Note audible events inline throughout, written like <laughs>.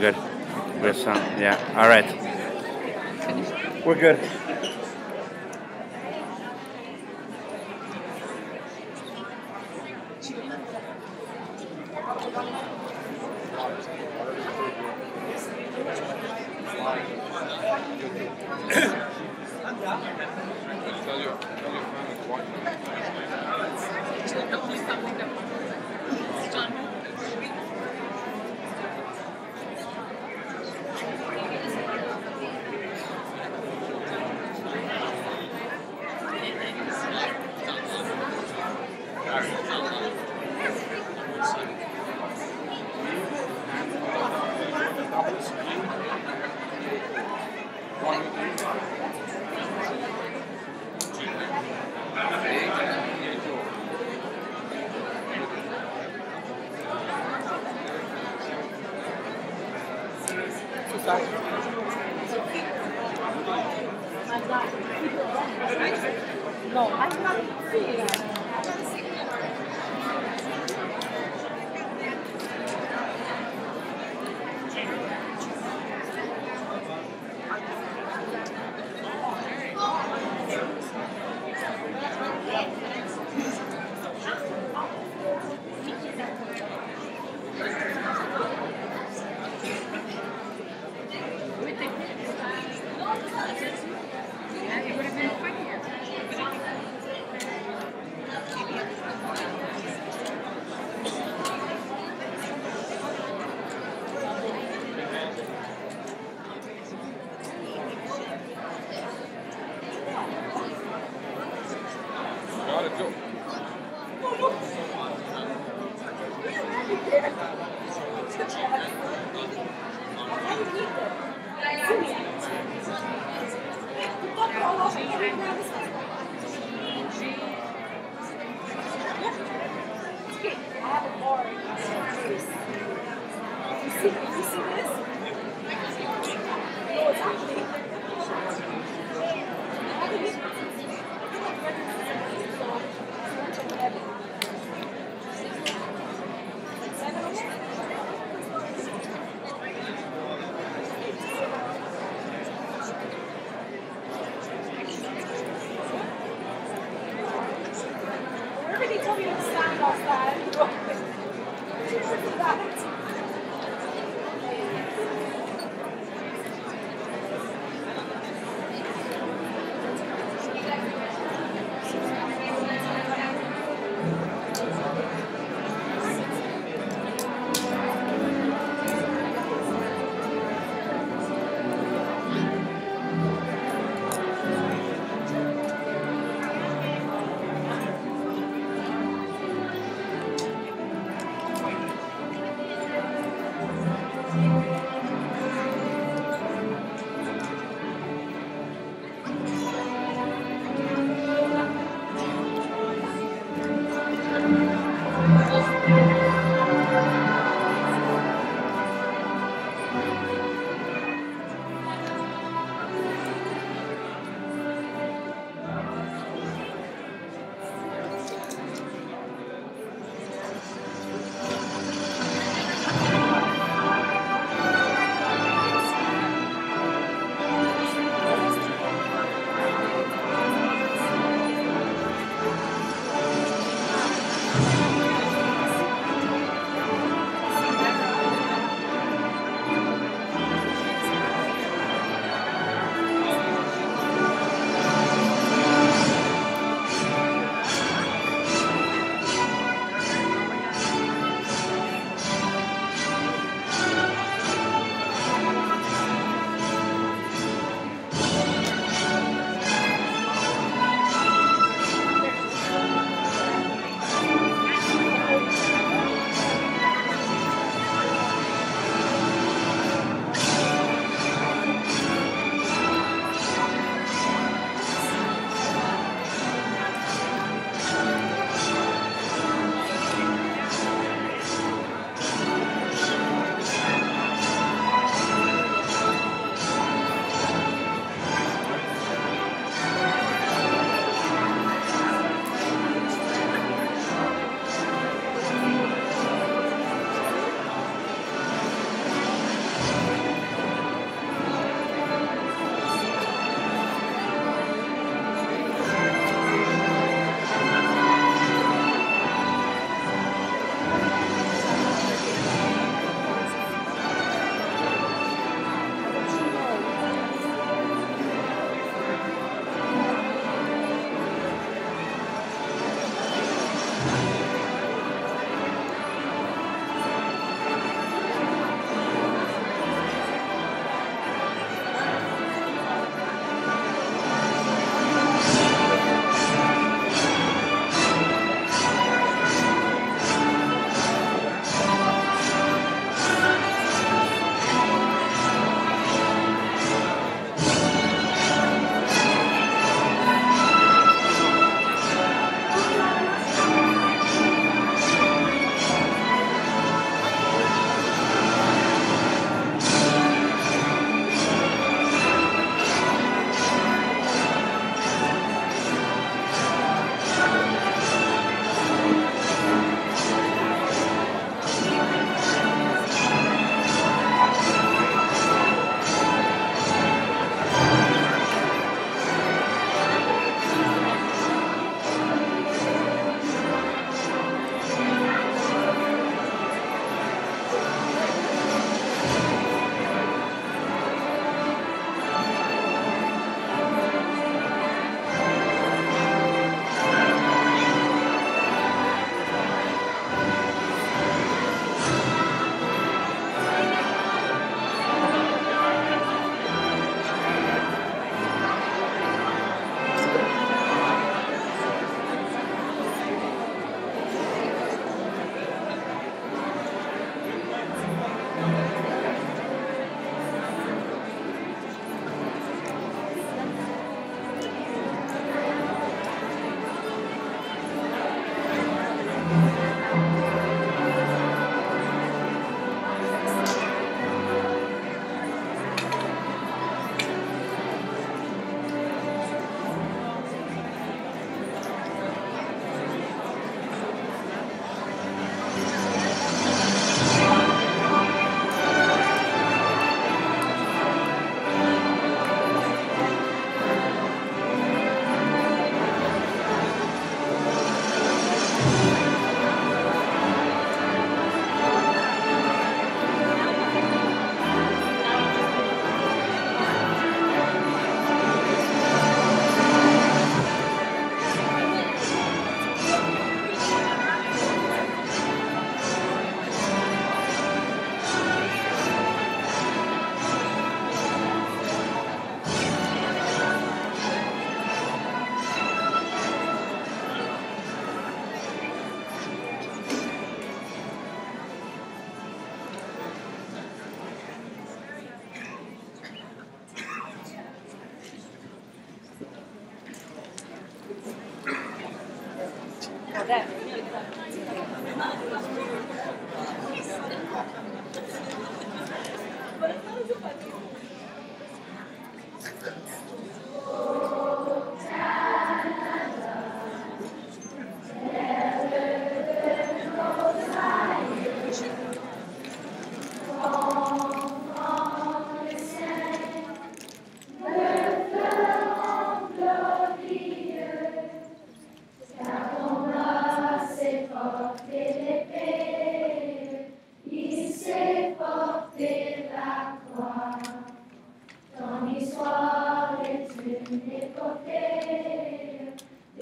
Good. Good sound. Yeah. All right. We're good.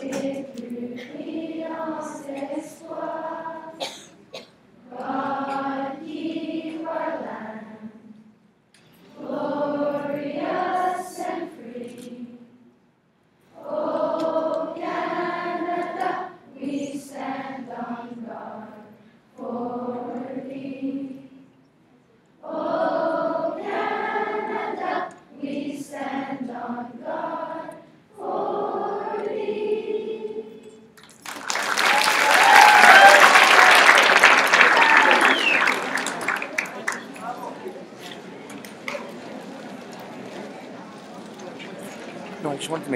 No,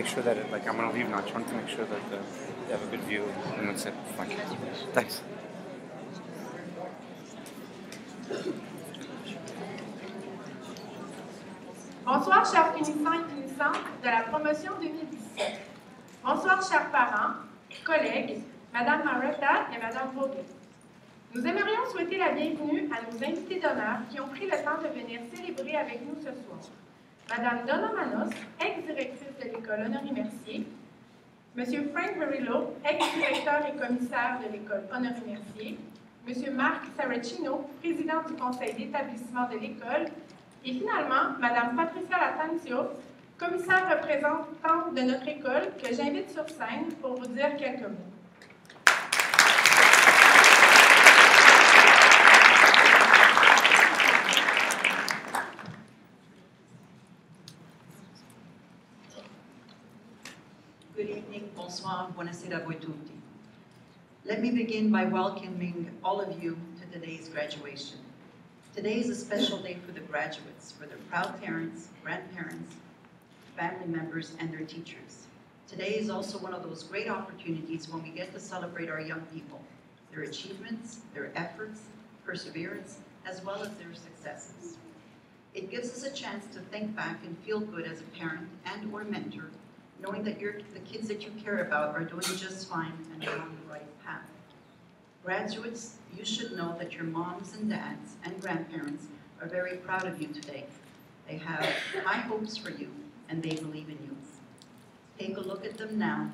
make sure that it, like I'm gonna leave now. I just wanted to make sure that. Bonsoir, chers finissants et finissantes de la promotion 2017. Bonsoir, chers parents, collègues, Madame Maretta et Madame Vauguin. Nous aimerions souhaiter la bienvenue à nos invités d'honneur qui ont pris le temps de venir célébrer avec nous ce soir. Madame Donna Manos, ex-directrice de l'école Honoré Mercier, Monsieur Frank Murillo, ex-directeur et commissaire de l'école Honoré Mercier, Monsieur Marc Saracino, président du conseil d'établissement de l'école, et finalement, Madame Patricia Latanzio, commissaire représentante de notre école, que j'invite sur scène pour vous dire quelques mots. Good evening, bonsoir, buonasera voi tutti. Let me begin by welcoming all of you to today's graduation. Today is a special day for the graduates, for their proud parents, grandparents, family members, and their teachers. Today is also one of those great opportunities when we get to celebrate our young people, their achievements, their efforts, perseverance, as well as their successes. It gives us a chance to think back and feel good as a parent and or mentor knowing that the kids that you care about are doing just fine and are on the right path. Graduates, you should know that your moms and dads and grandparents are very proud of you today. They have high hopes for you and they believe in you. Take a look at them now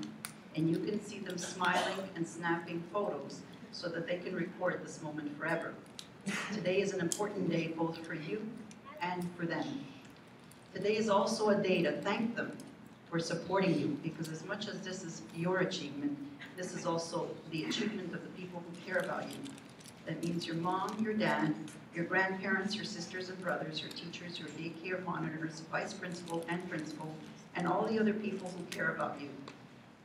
and you can see them smiling and snapping photos so that they can record this moment forever. Today is an important day both for you and for them. Today is also a day to thank them for supporting you, because as much as this is your achievement, this is also the achievement of the people who care about you. That means your mom, your dad, your grandparents, your sisters and brothers, your teachers, your daycare monitors, vice principal and principal, and all the other people who care about you.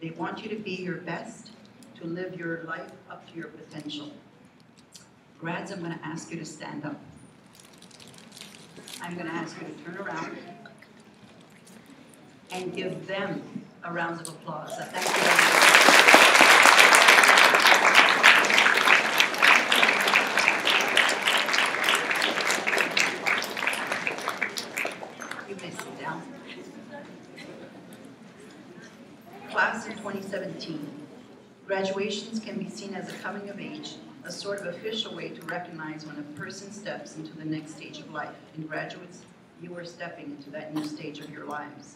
They want you to be your best, to live your life up to your potential. Grads, I'm gonna ask you to stand up. I'm gonna ask you to turn around and give them a round of applause. So thank you. You may sit down. Class of 2017. Graduations can be seen as a coming of age, a sort of official way to recognize when a person steps into the next stage of life. And graduates, you are stepping into that new stage of your lives.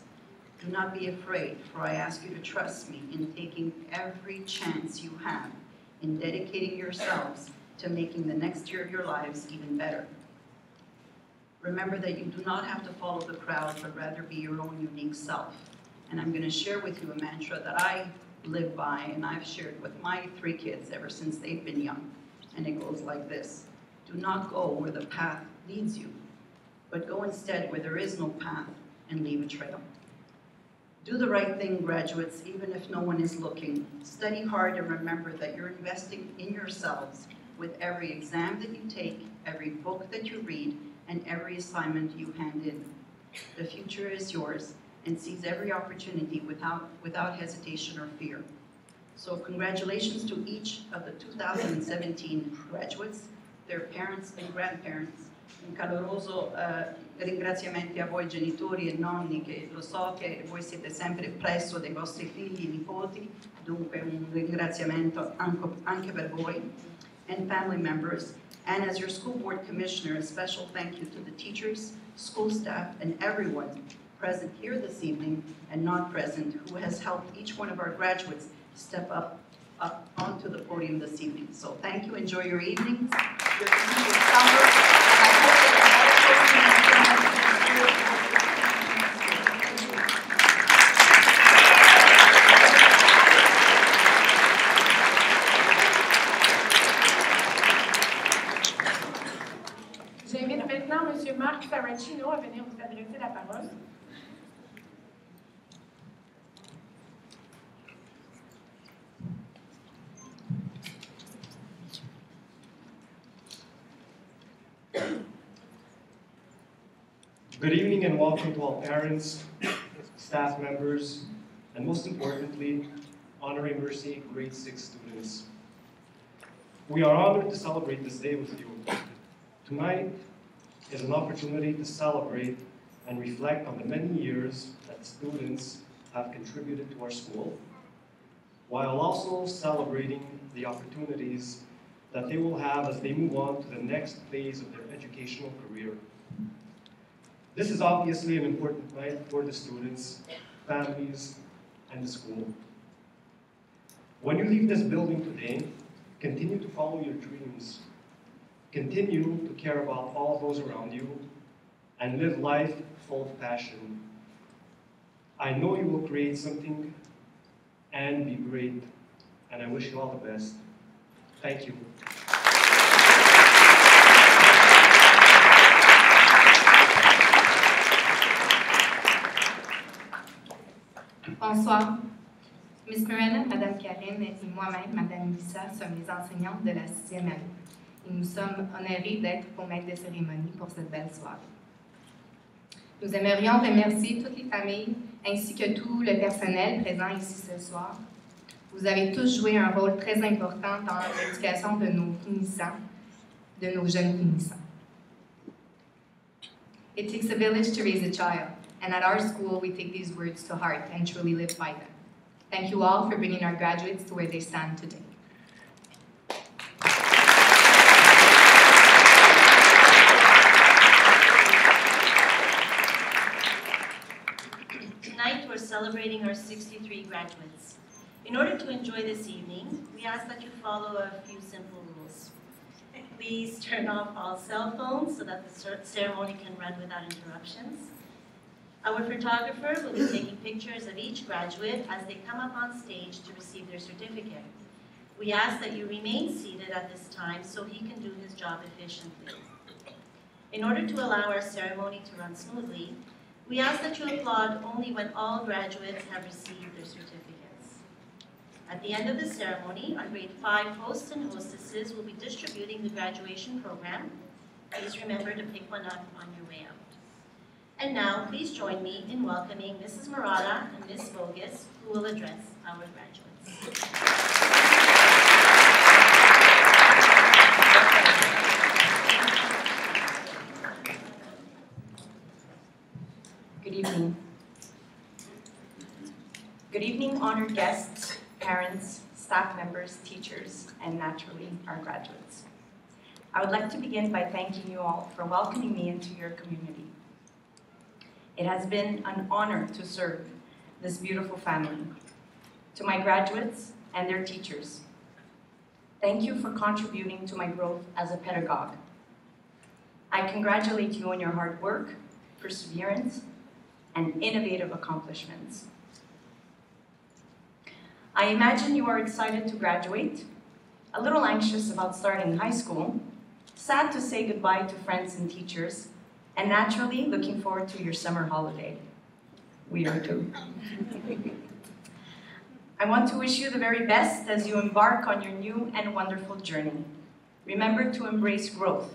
Do not be afraid, for I ask you to trust me in taking every chance you have in dedicating yourselves to making the next year of your lives even better. Remember that you do not have to follow the crowd, but rather be your own unique self. And I'm going to share with you a mantra that I live by and I've shared with my three kids ever since they've been young. And it goes like this Do not go where the path leads you, but go instead where there is no path and leave a trail. Do the right thing, graduates, even if no one is looking. Study hard and remember that you're investing in yourselves with every exam that you take, every book that you read, and every assignment you hand in. The future is yours and seize every opportunity without, without hesitation or fear. So congratulations to each of the 2017 graduates, their parents and grandparents. Un caloroso eh, ringraziamenti a voi genitori e nonni che lo so che voi siete sempre presso dei vostri figli e nipoti, dunque un ringraziamento anche, per voi and family members. And as your school board commissioner, a special thank you to the teachers, school staff, and everyone present here this evening and not present who has helped each one of our graduates step up, up onto the podium this evening. So thank you, enjoy your your evening, summer. I hope that J'invite maintenant À venir vous adresser la parole. Good evening and welcome to all parents, staff members, and most importantly, Honoré Mercier grade six students. We are honored to celebrate this day with you. Tonight is an opportunity to celebrate and reflect on the many years that students have contributed to our school, while also celebrating the opportunities that they will have as they move on to the next phase of their educational career. This is obviously an important night for the students, families, and the school. When you leave this building today, continue to follow your dreams. Continue to care about all those around you and live life full of passion. I know you will create something and be great, and I wish you all the best. Thank you. Bonsoir. Miss Miranda, Madame Karine et moi-même, Madame Lisa, sommes les enseignantes de la sixième année. Nous sommes honorés d'être vos maîtres de cérémonie pour cette belle soirée. Nous aimerions remercier toutes les familles ainsi que tout le personnel présent ici ce soir. Vous avez tous joué un rôle très important dans l'éducation de nos finissants, de nos jeunes finissants. It takes a village to raise a child, and at our school we take these words to heart and truly live by them. Thank you all for bringing our graduates to where they stand today. Celebrating our 63 graduates. In order to enjoy this evening, we ask that you follow a few simple rules. Please turn off all cell phones so that the ceremony can run without interruptions. Our photographer will be taking pictures of each graduate as they come up on stage to receive their certificate. We ask that you remain seated at this time so he can do his job efficiently. In order to allow our ceremony to run smoothly, we ask that you applaud only when all graduates have received their certificates. At the end of the ceremony, our grade five hosts and hostesses will be distributing the graduation program. Please remember to pick one up on your way out. And now, please join me in welcoming Mrs. Murata and Ms. Bogus, who will address our graduates. Evening. Good evening, honored guests, parents, staff members, teachers, and naturally, our graduates. I would like to begin by thanking you all for welcoming me into your community. It has been an honor to serve this beautiful family. To my graduates and their teachers, thank you for contributing to my growth as a pedagogue. I congratulate you on your hard work, perseverance, and innovative accomplishments. I imagine you are excited to graduate, a little anxious about starting high school, sad to say goodbye to friends and teachers, and naturally looking forward to your summer holiday. We are too. I want to wish you the very best as you embark on your new and wonderful journey. Remember to embrace growth.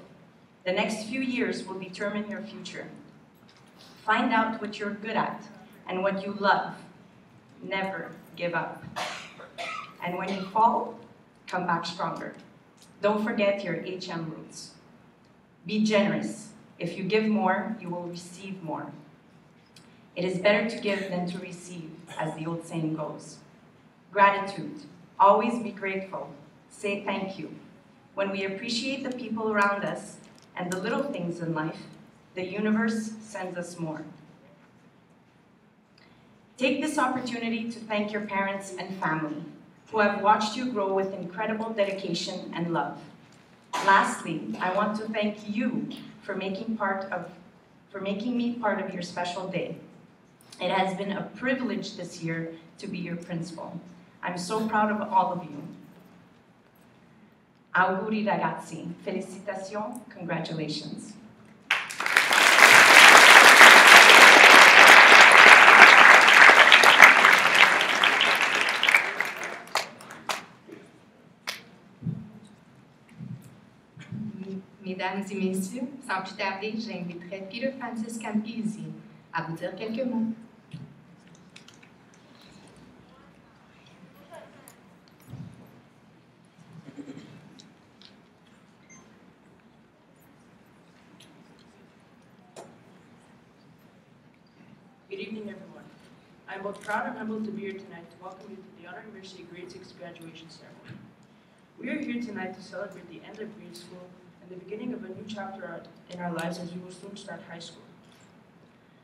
The next few years will determine your future. Find out what you're good at and what you love. Never give up. And when you fall, come back stronger. Don't forget your HM roots. Be generous. If you give more, you will receive more. It is better to give than to receive, as the old saying goes. Gratitude. Always be grateful. Say thank you. When we appreciate the people around us and the little things in life, the universe sends us more. Take this opportunity to thank your parents and family who have watched you grow with incredible dedication and love. Lastly, I want to thank you for making part of for making me part of your special day. It has been a privilege this year to be your principal. I'm so proud of all of you. Auguri ragazzi, felicitations, congratulations. Mesdames et messieurs, sans plus tarder, j'inviterai Peter Francis Campisi à vous dire quelques mots. Good evening, everyone. I'm both proud and humbled to be here tonight to welcome you to the Honoré Mercier Grade 6 graduation ceremony. We are here tonight to celebrate the end of grade school the beginning of a new chapter in our lives as we will soon start high school.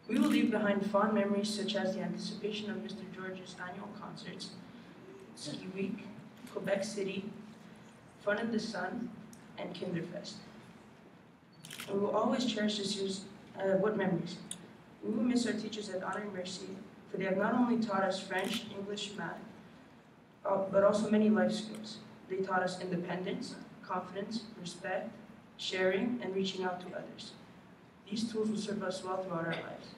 We will leave behind fond memories such as the anticipation of Mr. George's annual concerts, Ski Week, Quebec City, Fun in the Sun, and Kinderfest. And we will always cherish this year's uh, what memories. We will miss our teachers at Honoré Mercier, for they have not only taught us French, English, math, uh, but also many life skills. They taught us independence, confidence, respect, sharing, and reaching out to others. These tools will serve us well throughout our lives.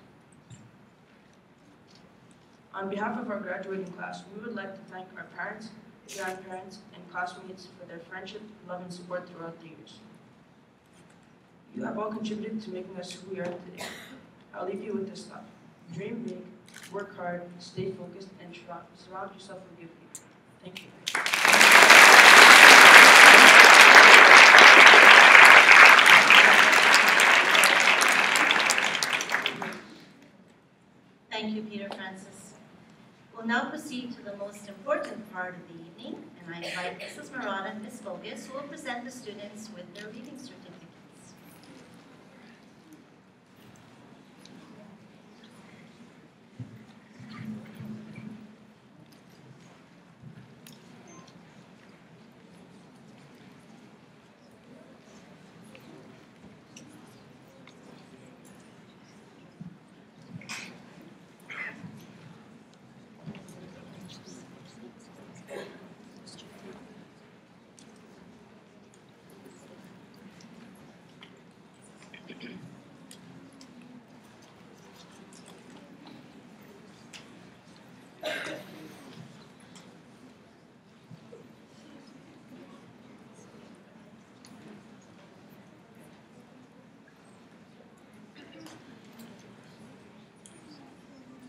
On behalf of our graduating class, we would like to thank our parents, grandparents, and classmates for their friendship, love, and support throughout the years. You have all contributed to making us who we are today. I'll leave you with this thought. Dream big, work hard, stay focused, and surround yourself with good people. Thank you. Thank you, Peter Francis. We'll now proceed to the most important part of the evening, and I invite Mrs. Murata and Ms. Bogus, who will present the students with their reading certificates.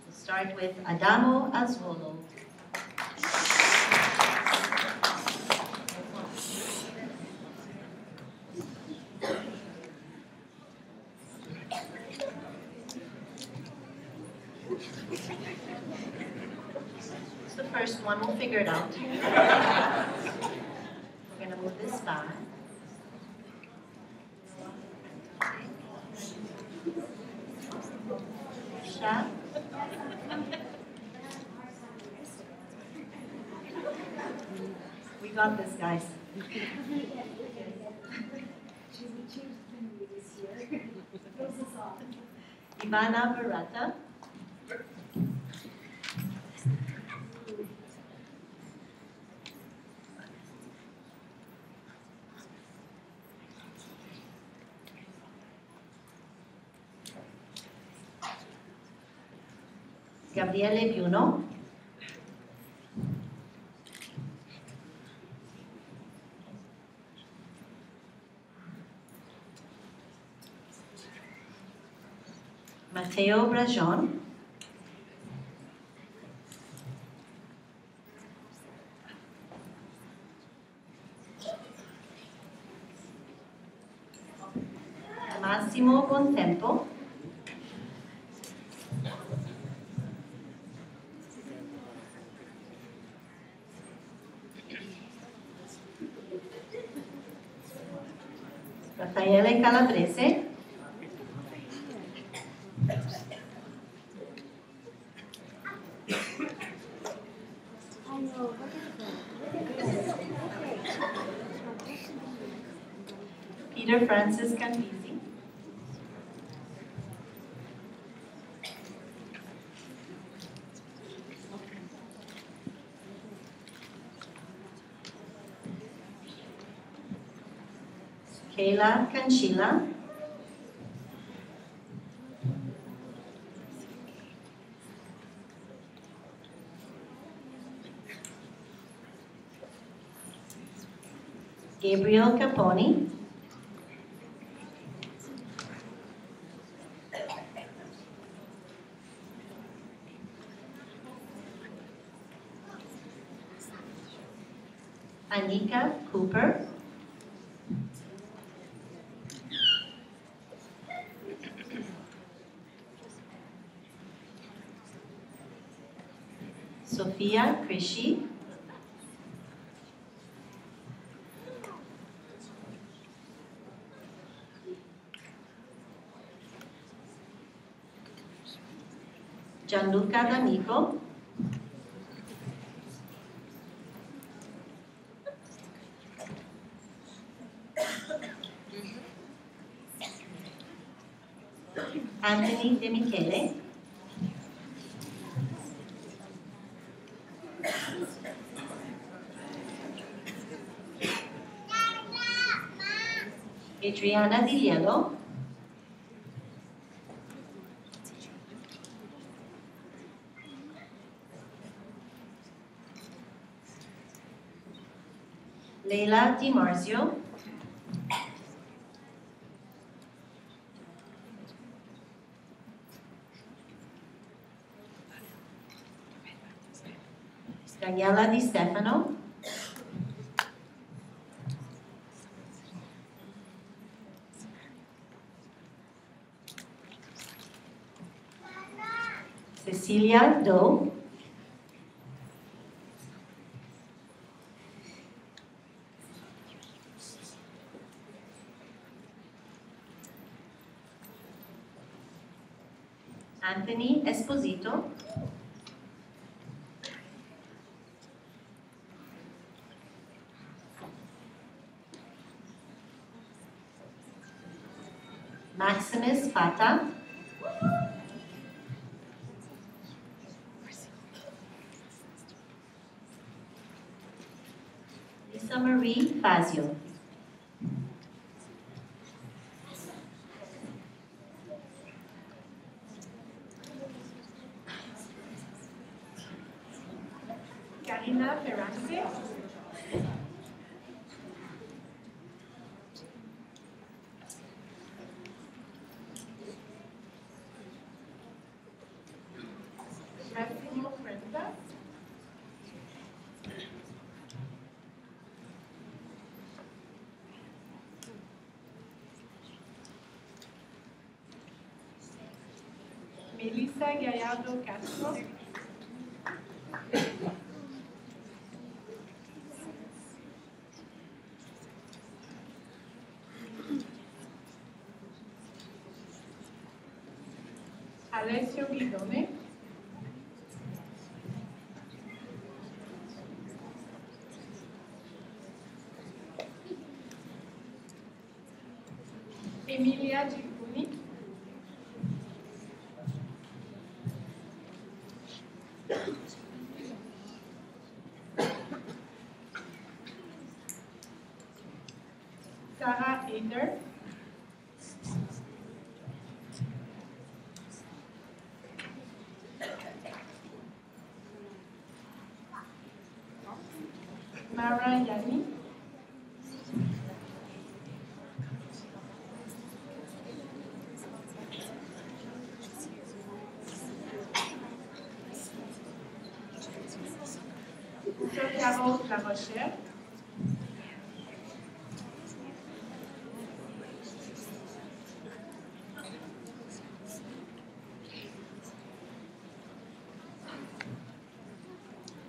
We'll start with Adamo Azuolo. It's the first one, we'll figure it out. Ivana Barata. Gabriele Biuno. Matteo Brajon. Massimo Bontempo. Raffaele Calabrese. Francis Canvisi. Kayla Canchila. Gabriel Caponi. Anika Cooper. Sophia Krishi. Gianluca D'Amico. De Michele. Adriana Diliello. Leila Di Marzio. Daniela Di Stefano. Cecilia Doe. Anthony Esposito. Lisa Marie Fazio. Melissa Gallardo Castro. Alessio Guidone.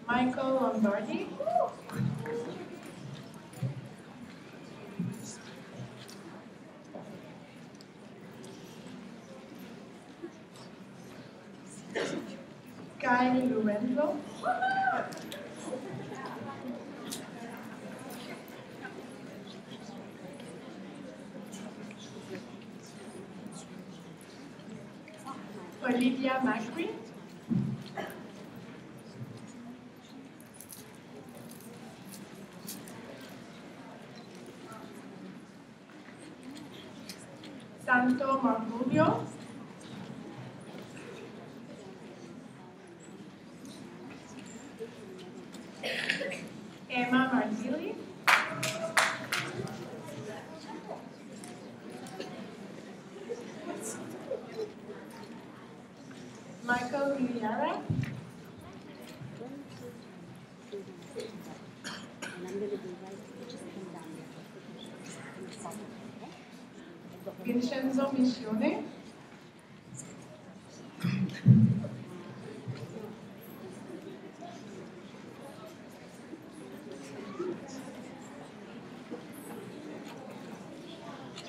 Michael Lombardi. Kyle Lorenzo. Olivia Macri.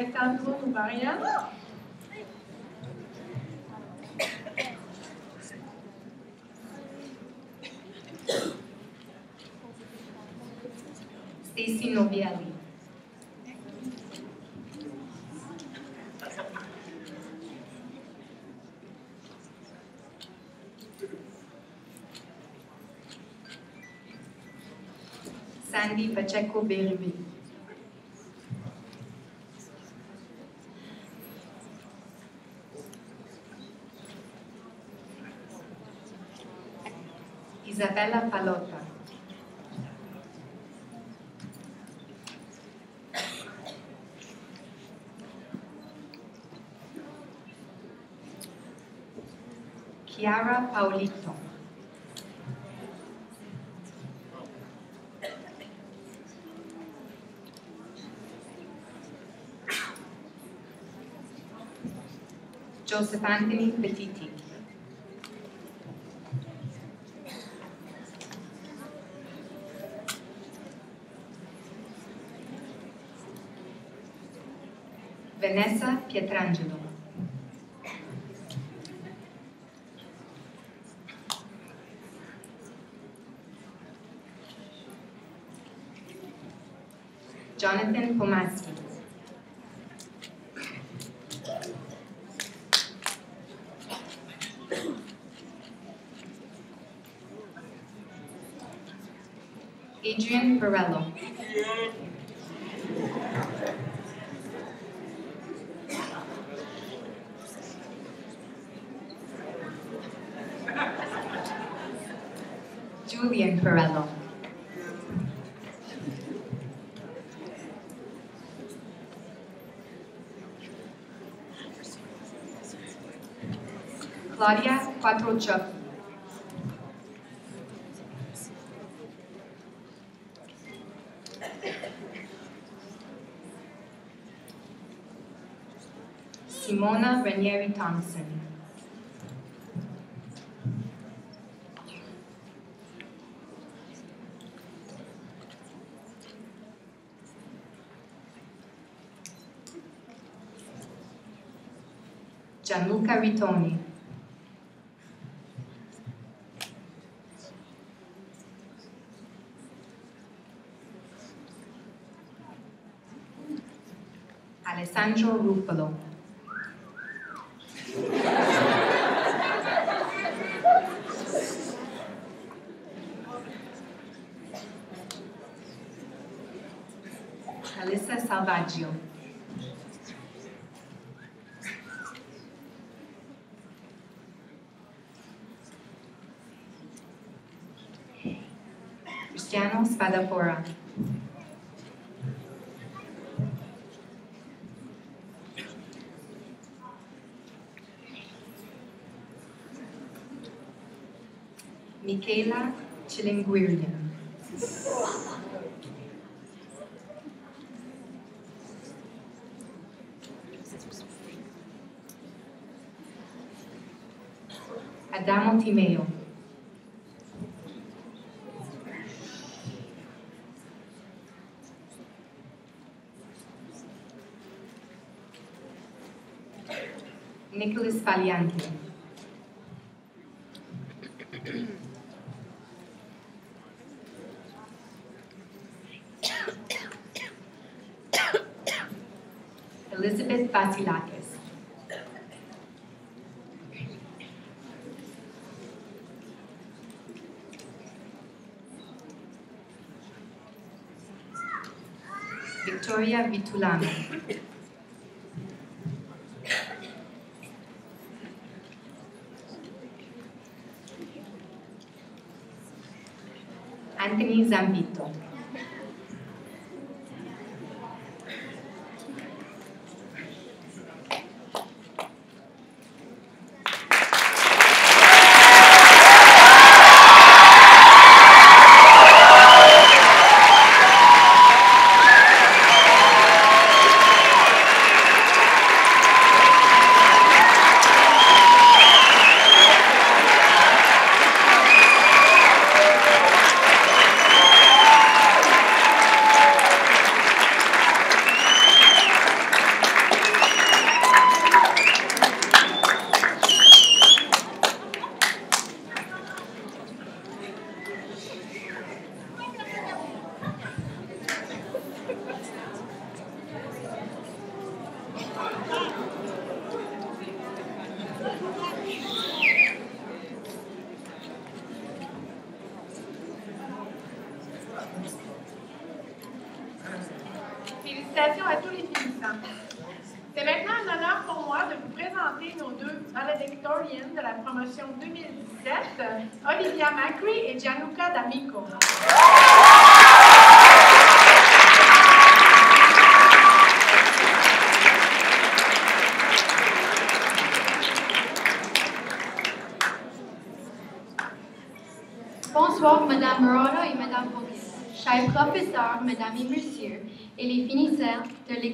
Gaetano Varian. Stacy Novielli. Sandy Pacheco Berube. Isabella Palota. Chiara Paulito. Joseph Anthony Petiti. Pietrangelo. Jonathan Pomaski. Gloria 4C. Simona Ranieri Thompson. Gianluca Ritoni. Sancho Ruffalo. Alessa é Salvaggio. Cristiano Spadafora. Michaela Chilinguirian. Adamo Timeo. Nicholas Paliante. Victoria Vitulano. Félicitations à tous les finissants. C'est maintenant un honneur pour moi de vous présenter nos deux valedictorians de la promotion 2017, Olivia Macri et Gianluca D'Amico.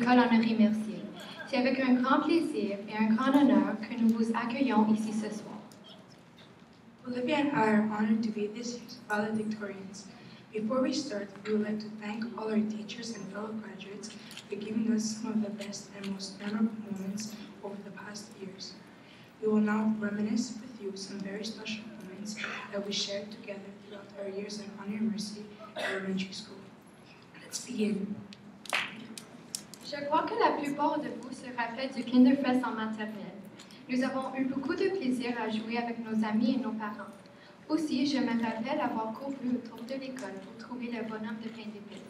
L'école Honoré Mercier. C'est avec un grand plaisir et un grand honneur que nous vous accueillons ici ce soir. Olivia and I are honored to be this year's valedictorians. Before we start, we would like to thank all our teachers and fellow graduates for giving us some of the best and most memorable moments over the past years. We will now reminisce with you some very special moments that we shared together throughout our years at Honoré Mercier Elementary School. Let's begin. Je crois que la plupart de vous se rappellent du Kinderfest en maternelle. Nous avons eu beaucoup de plaisir à jouer avec nos amis et nos parents. Aussi, je me rappelle avoir couru autour de l'école pour trouver le bonhomme de pain d'épices.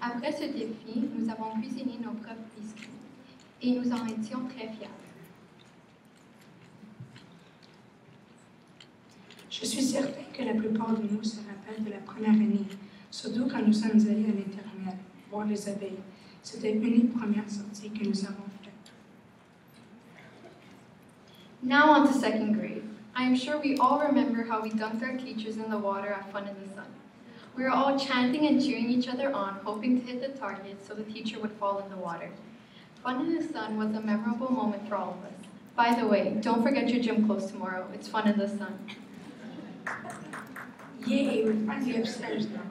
Après ce défi, nous avons cuisiné nos propres biscuits et nous en étions très fiers. Je suis certain que la plupart de nous se rappellent de la première année, surtout quand nous sommes allés à l'intermédiaire voir les abeilles. C'était une des premières sorties que nous avons faites. Now on to second grade. I am sure we all remember how we dunked our teachers in the water at Fun in the Sun. We were all chanting and cheering each other on, hoping to hit the target so the teacher would fall in the water. Fun in the Sun was a memorable moment for all of us. By the way, don't forget your gym clothes tomorrow. It's fun in the sun. Yay, we're finally upstairs now.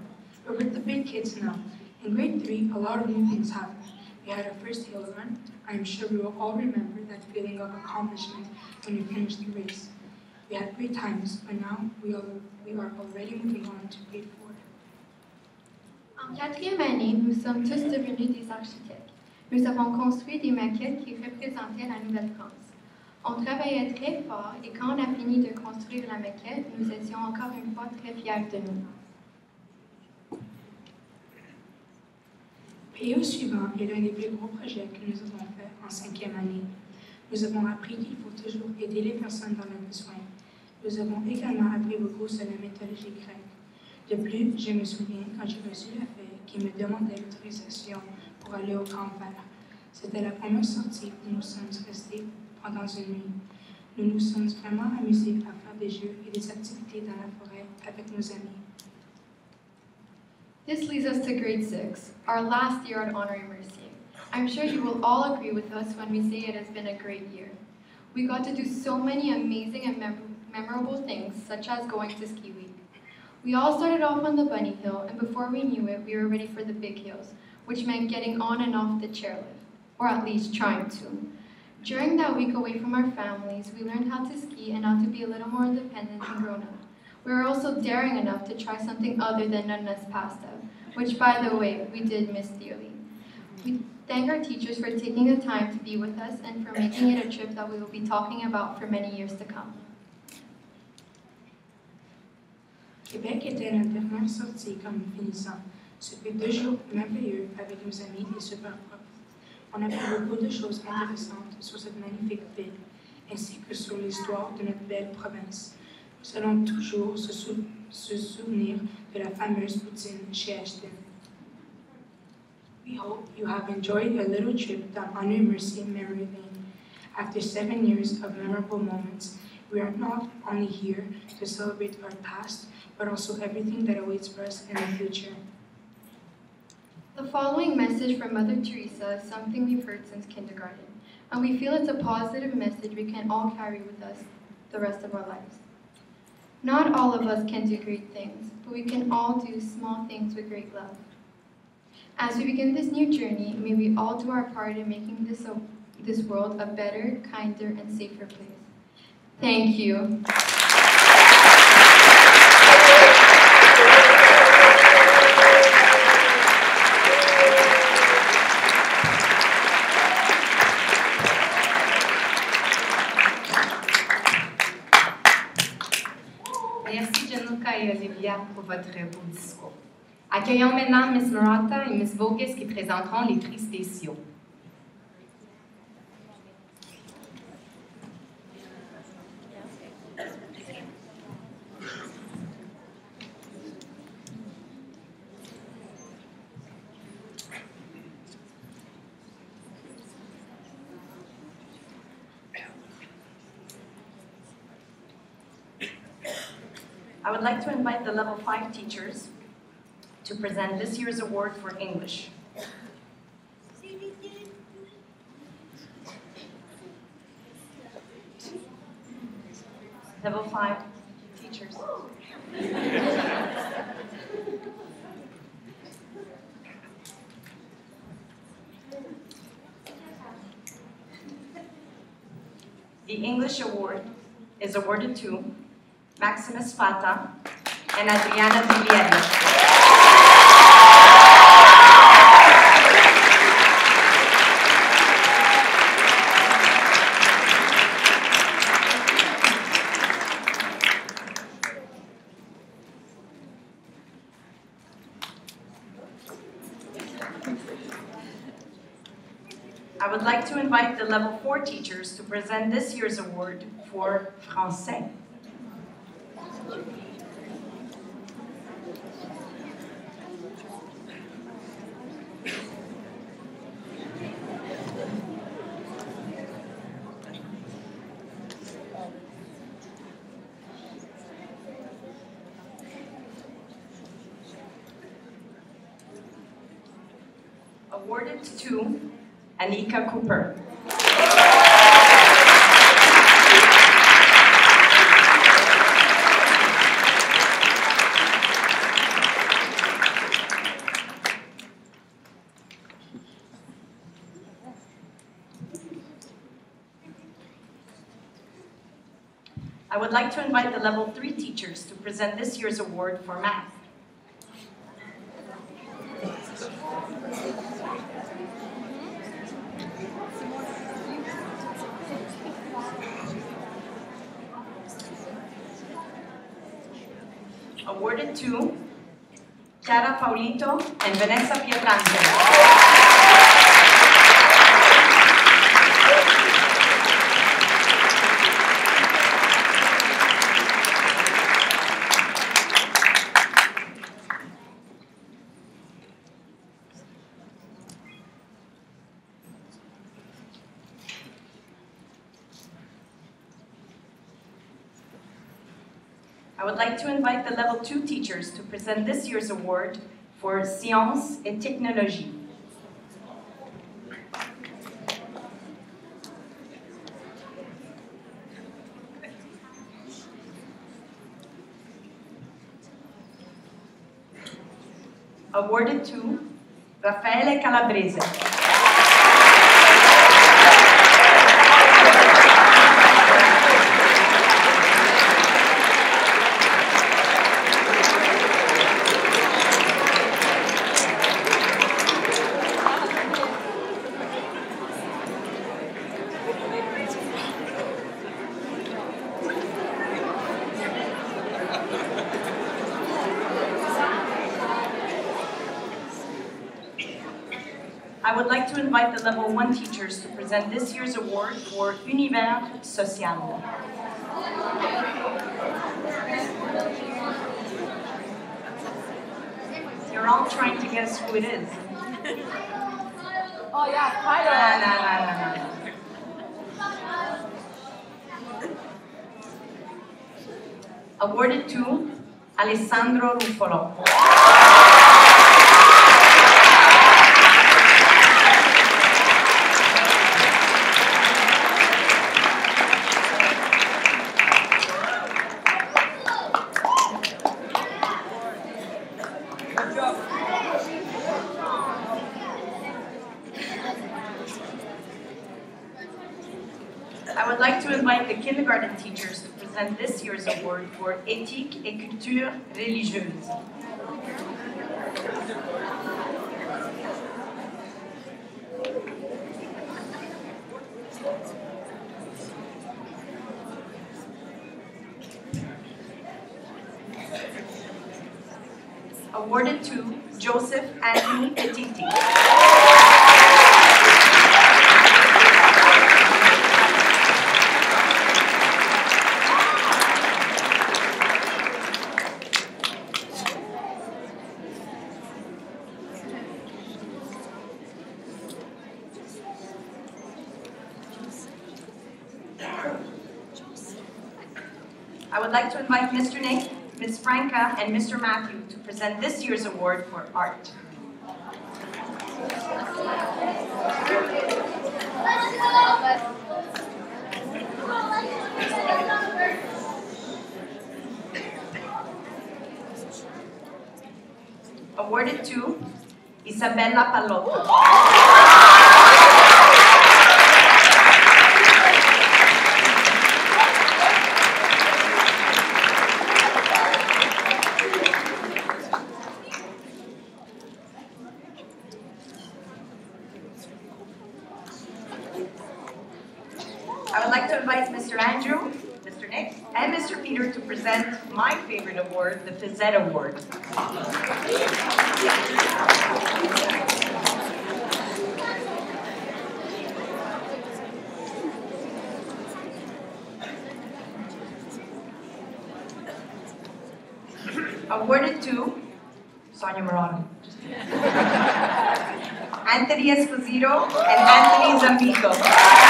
We're with the big kids now. In grade three, a lot of new things happened. We had our first hill run. I'm sure we will all remember that feeling of accomplishment when we finished the race. We had great times, but now we are, we are already moving on to grade four. En quatrième année, nous sommes tous devenus des architectes. Nous avons construit des maquettes qui représentaient la Nouvelle-France. On travaillait très fort et quand on a fini de construire la maquette, nous étions encore une fois très fiers de nous. PO suivant est l'un des plus gros projets que nous avons fait en cinquième année. Nous avons appris qu'il faut toujours aider les personnes dans le besoin. Nous avons également appris beaucoup sur la mythologie grecque. De plus, je me souviens quand j'ai reçu la feuille qui me demandait l'autorisation pour aller au camp vert. C'était la première sortie où nous sommes restés pendant une nuit. Nous nous sommes vraiment amusés à faire des jeux et des activités dans la forêt avec nos amis. This leads us to grade six, our last year at Honoré Mercier. I'm sure you will all agree with us when we say it has been a great year. We got to do so many amazing and mem- memorable things, such as going to Ski Week. We all started off on the bunny hill, and before we knew it, we were ready for the big hills, which meant getting on and off the chairlift, or at least trying to. During that week away from our families, we learned how to ski and how to be a little more independent and grown up. We were also daring enough to try something other than Nana's pasta, which, by the way, we did miss dearly. We thank our teachers for taking the time to be with us and for making it a trip that we will be talking about for many years to come. Québec était notre sortie comme finissant. Ce fut deux jours merveilleux avec nos amis et super profs. On a appris beaucoup de choses intéressantes sur cette magnifique ville, ainsi que sur l'histoire de notre belle province. Nous allons toujours se, sou- se souvenir de la fameuse poutine chez Ashton. We hope you have enjoyed a little trip down Honoré Mercier Memory Lane. After seven years of memorable moments, we are not only here to celebrate our past, but also everything that awaits for us in the future. The following message from Mother Teresa is something we've heard since kindergarten, and we feel it's a positive message we can all carry with us the rest of our lives. Not all of us can do great things, but we can all do small things with great love. As we begin this new journey, may we all do our part in making this, a, this world a better, kinder, and safer place. Thank you. Pour votre beau discours. Accueillons maintenant Miss Murata et Miss Vogus qui présenteront les prix spéciaux. Like to invite the level five teachers to present this year's award for English. Level five teachers. The English award is awarded to Maximus Fata and Adriana. I would like to invite the level four teachers to present this year's award for Français. Awarded to Anika Cooper. I would like to invite the level three teachers to present this year's award for math. Awarded to Chiara Paulito and Vanessa Pietrangelo. I would like to invite the level two teachers to present this year's award for Science et Technologie. Awarded to Raffaele Calabrese. I would like to invite the level one teachers to present this year's award for You're all trying to guess who it is. Oh yeah, No, no, no, no, no. Awarded to Alessandro Ruffolo. For Éthique et Culture Religieuse. Awarded to Joseph Anthony Petiti. Franca, and Mr. Matthew to present this year's award for art. Awarded to Isabella Palotto. I would like to invite Mr. Andrew, Mr. Nick, and Mr. Peter to present my favorite Pizzette Award. Awarded to Sonia Morano. Anthony Esposito and Anthony Zambico.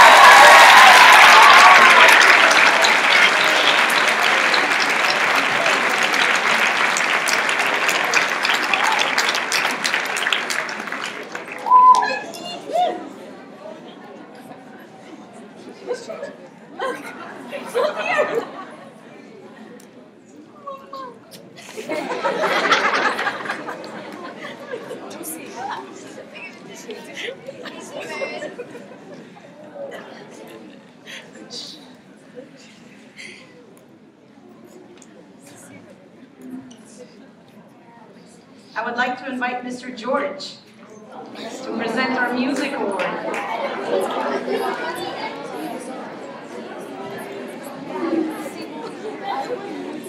I would like to invite Mr. George to present our music award.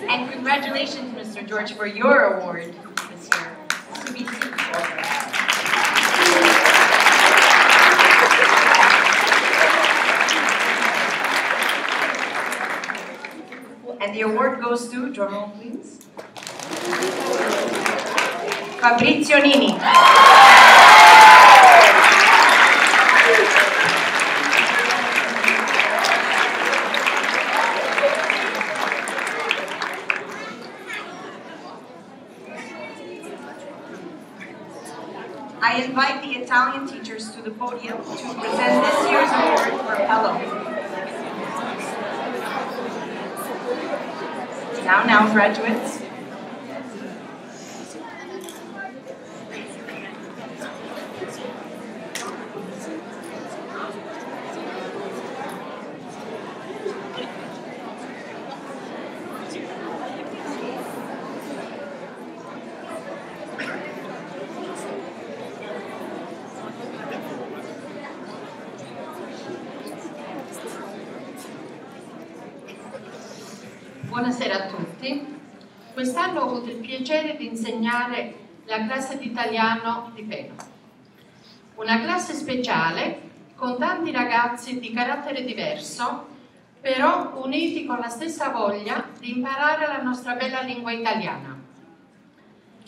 And congratulations, Mr. George, for your award this year. And the award goes to, drum please. Fabrizio Nini. I invite the Italian teachers to the podium to present this year's award for PELO. Now, now, graduates. Insegnare la classe di italiano di Peno. Una classe speciale con tanti ragazzi di carattere diverso, però uniti con la stessa voglia di imparare la nostra bella lingua italiana.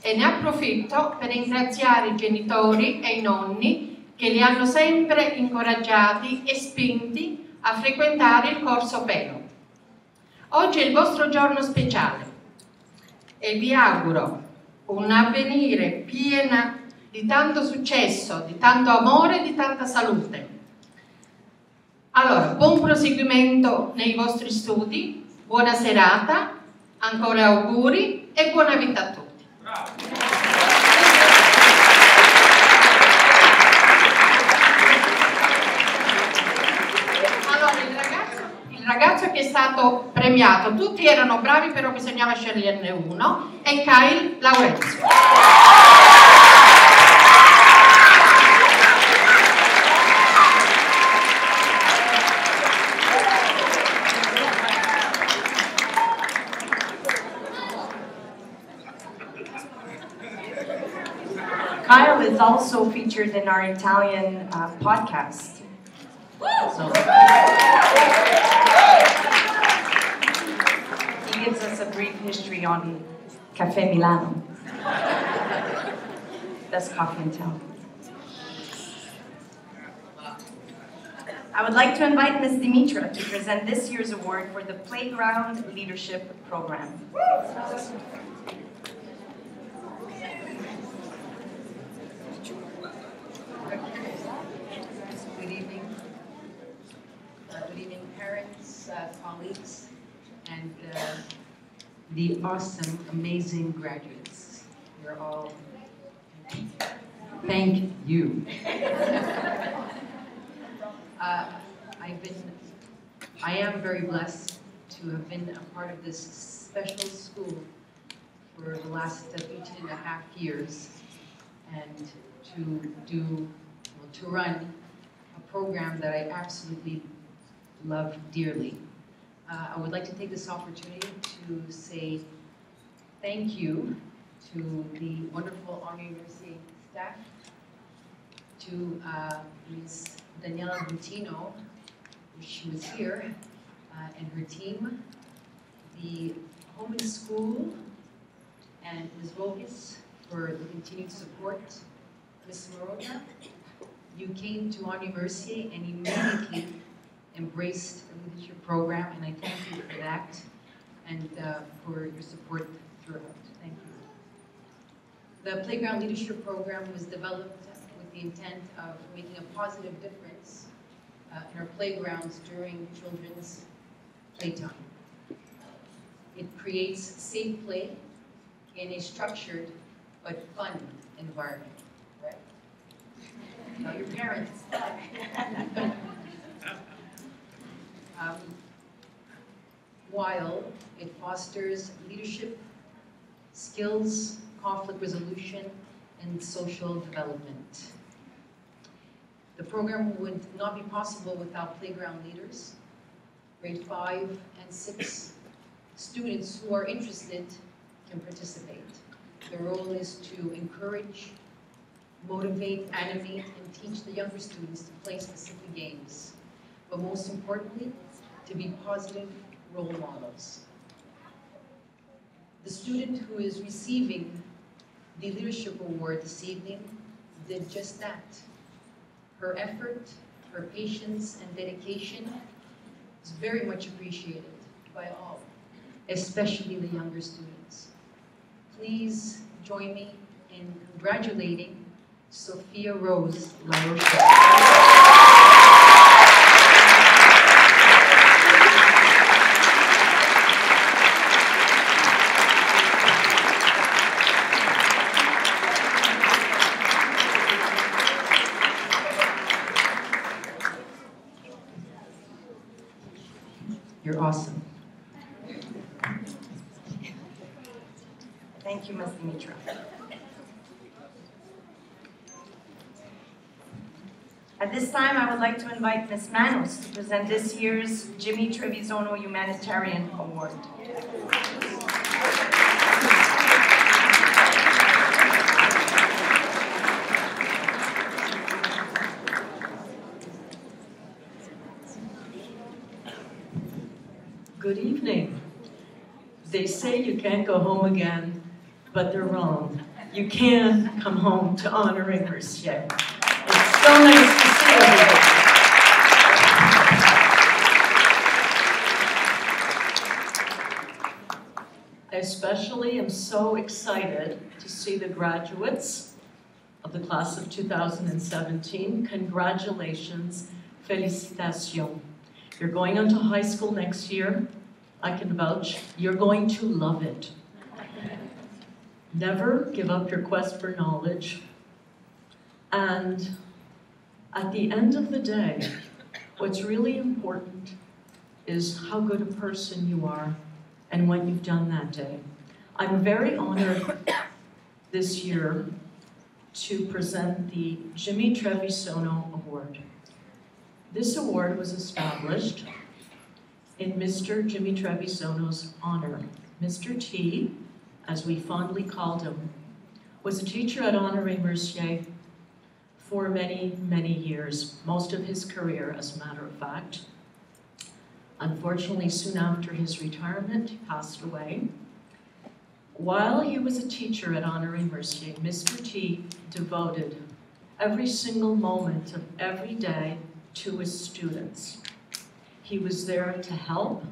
E ne approfitto per ringraziare i genitori e i nonni che li hanno sempre incoraggiati e spinti a frequentare il corso Peno. Oggi è il vostro giorno speciale e vi auguro un avvenire pieno di tanto successo, di tanto amore e di tanta salute. Allora, buon proseguimento nei vostri studi, buona serata, ancora auguri e buona vita a tutti. Allora, il ragazzo, il ragazzo che è stato premiato, tutti erano bravi, però bisognava sceglierne uno, è Kyle Laurenzio. Kyle is also featured in our Italian uh, podcast. So, gives us a brief history on Cafe Milano. Best coffee in town. I would like to invite Ms. Dimitra to present this year's award for the Playground Leadership Program. Good evening. Uh, Good evening, parents, uh, colleagues, and uh, the awesome, amazing graduates. You're all, thank you. <laughs> Uh, I've been, I am very blessed to have been a part of this special school for the last uh, 18 and a half years and to do, well, to run a program that I absolutely love dearly. Uh, I would like to take this opportunity to say thank you to the wonderful Honoré Mercier staff, to uh, Ms. Daniela Butino, she was here, uh, and her team, the home and school, and Ms. Vogus for the continued support. Ms. Morona, you came to Honoré Mercier and immediately embraced the leadership program, and I thank you for that and uh, for your support throughout. Thank you. The Playground Leadership Program was developed with the intent of making a positive difference uh, in our playgrounds during children's playtime. It creates safe play in a structured but fun environment, right? Your parents. <laughs> Um, While it fosters leadership, skills, conflict resolution, and social development. The program would not be possible without playground leaders, grade five and six students who are interested can participate. The role is to encourage, motivate, animate, and teach the younger students to play specific games. But most importantly, to be positive role models. The student who is receiving the Leadership Award this evening did just that. Her effort, her patience, and dedication is very much appreciated by all, especially the younger students. Please join me in congratulating Sophia Rose LaRochelle. You're awesome. Thank you, Ms. Dimitra. At time, I would like to invite Ms. Manos to present this year's Jimmy Trevisono Humanitarian Award. Good evening. They say you can't go home again, but they're wrong. You can come home to Honoré Mercier. It's so nice to see everybody. I especially am so excited to see the graduates of the class of 2017. Congratulations, félicitations. You're going on to high school next year. I can vouch. You're going to love it. Never give up your quest for knowledge. And at the end of the day, what's really important is how good a person you are and what you've done that day. I'm very honored this year to present the Jimmy Trevisono Award. This award was established in Mr. Jimmy Trevisono's honor. Mr. T, as we fondly called him, was a teacher at Honoré Mercier for many, many years, most of his career, as a matter of fact. Unfortunately, soon after his retirement, he passed away. While he was a teacher at Honoré Mercier, Mr. T devoted every single moment of every day to his students. He was there to help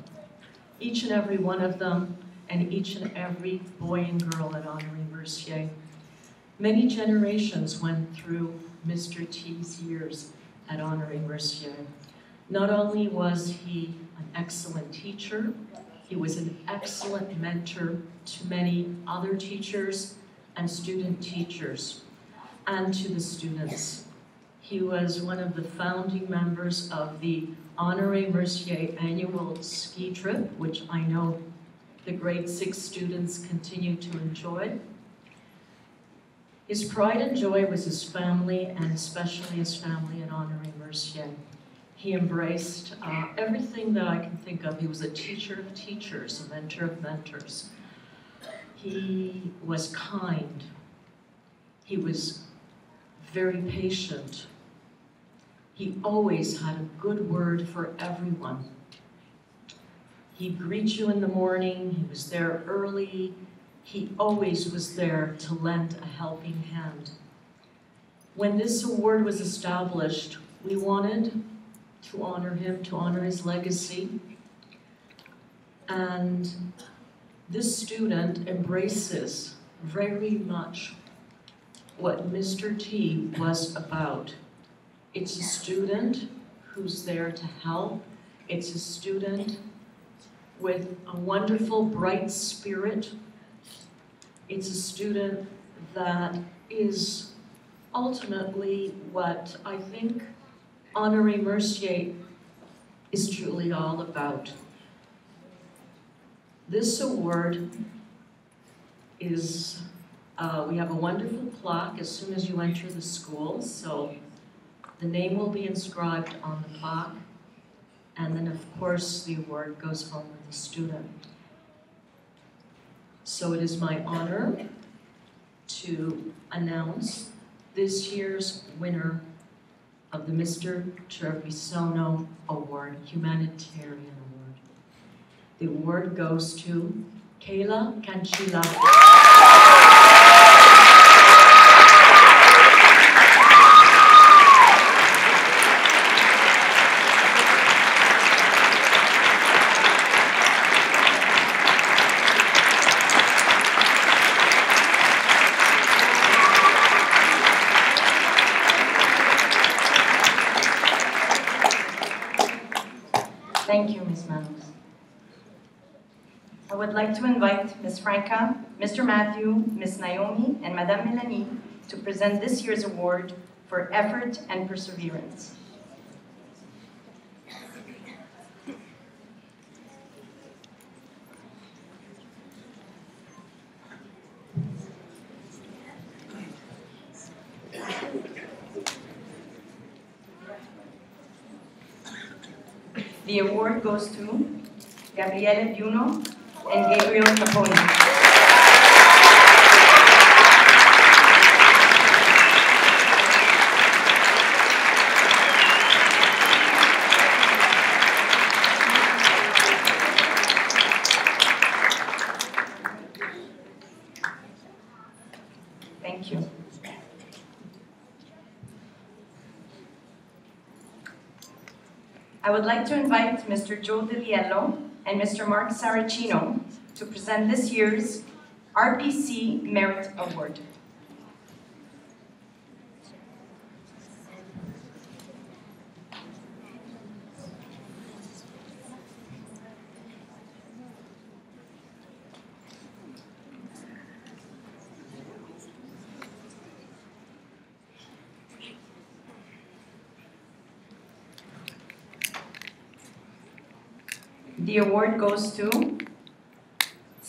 each and every one of them and each and every boy and girl at Honoré Mercier. Many generations went through Mr. T's years at Honoré Mercier. Not only was he an excellent teacher, he was an excellent mentor to many other teachers and student teachers and to the students. He was one of the founding members of the Honoré Mercier annual ski trip, which I know the grade six students continue to enjoy. His pride and joy was his family, and especially his family at Honoré Mercier. He embraced uh, everything that I can think of. He was a teacher of teachers, a mentor of mentors. He was kind. He was very patient. He always had a good word for everyone. He'd greet you in the morning, he was there early, he always was there to lend a helping hand. When this award was established, we wanted to honor him, to honor his legacy. And this student embraces very much what Mr. T was about. It's a student who's there to help. It's a student with a wonderful, bright spirit. It's a student that is ultimately what I think Honoré Mercier is truly all about. This award is Uh, we have a wonderful plaque as soon as you enter the school, so the name will be inscribed on the plaque. And then, of course, the award goes home with the student. So it is my honor to announce this year's winner of the Mr. Trevisono Award, Humanitarian Award. The award goes to Kayla Canchila. Thank you, Ms. Manos. I would like to invite Ms. Franca, Mr. Matthew, Ms. Naomi, and Madame Melanie to present this year's award for effort and perseverance. The award goes to Gabriele Buno and Gabriel Capone. Thank you. I would like to invite Mr. Joe DiLiello and Mr. Mark Saracino to present this year's RPC Merit Award. The award goes to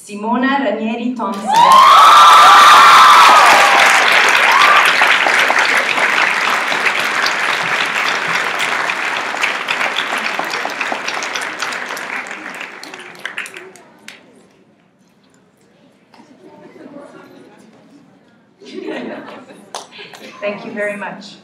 Simona Ranieri Thompson. Thank you very much.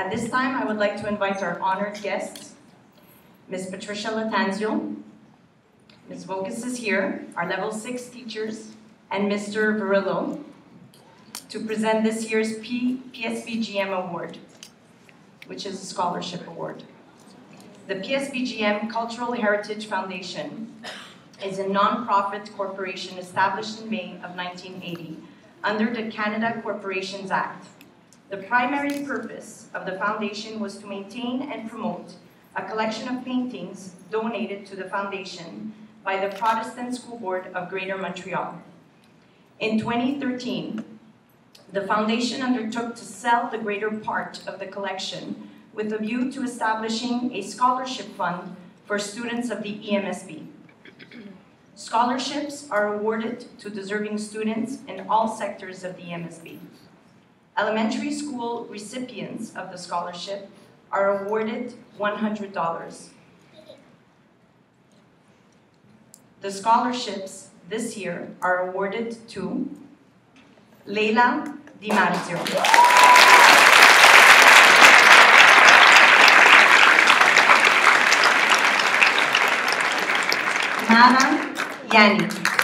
At this time, I would like to invite our honored guests, Ms. Patricia Latanzio, Ms. Vokus is here, our level six teachers, and Mr. Verillo to present this year's P PSBGM Award, which is a scholarship award. The PSBGM Cultural Heritage Foundation is a non-profit corporation established in May of 1980 under the Canada Corporations Act. The primary purpose of the foundation was to maintain and promote a collection of paintings donated to the foundation by the Protestant School Board of Greater Montreal. In 2013, the foundation undertook to sell the greater part of the collection with a view to establishing a scholarship fund for students of the EMSB. Scholarships are awarded to deserving students in all sectors of the EMSB. Elementary school recipients of the scholarship are awarded $100. The scholarships this year are awarded to Leila Di Yani.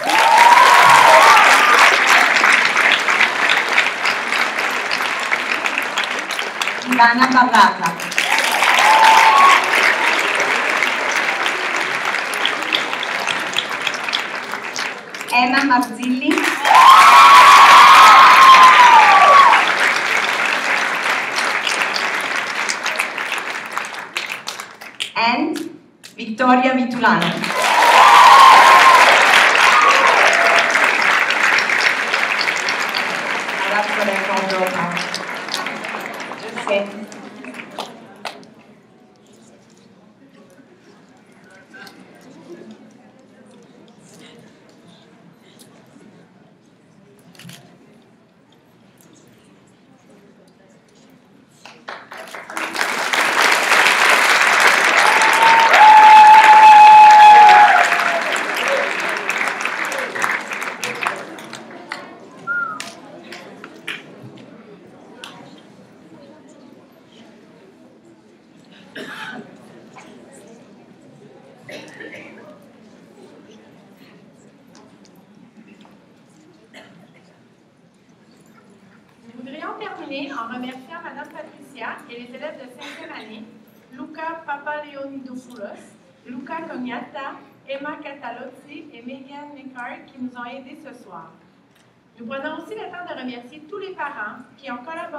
Ivana Barrata. Emma Marzilli. And Vittoria Vitulano.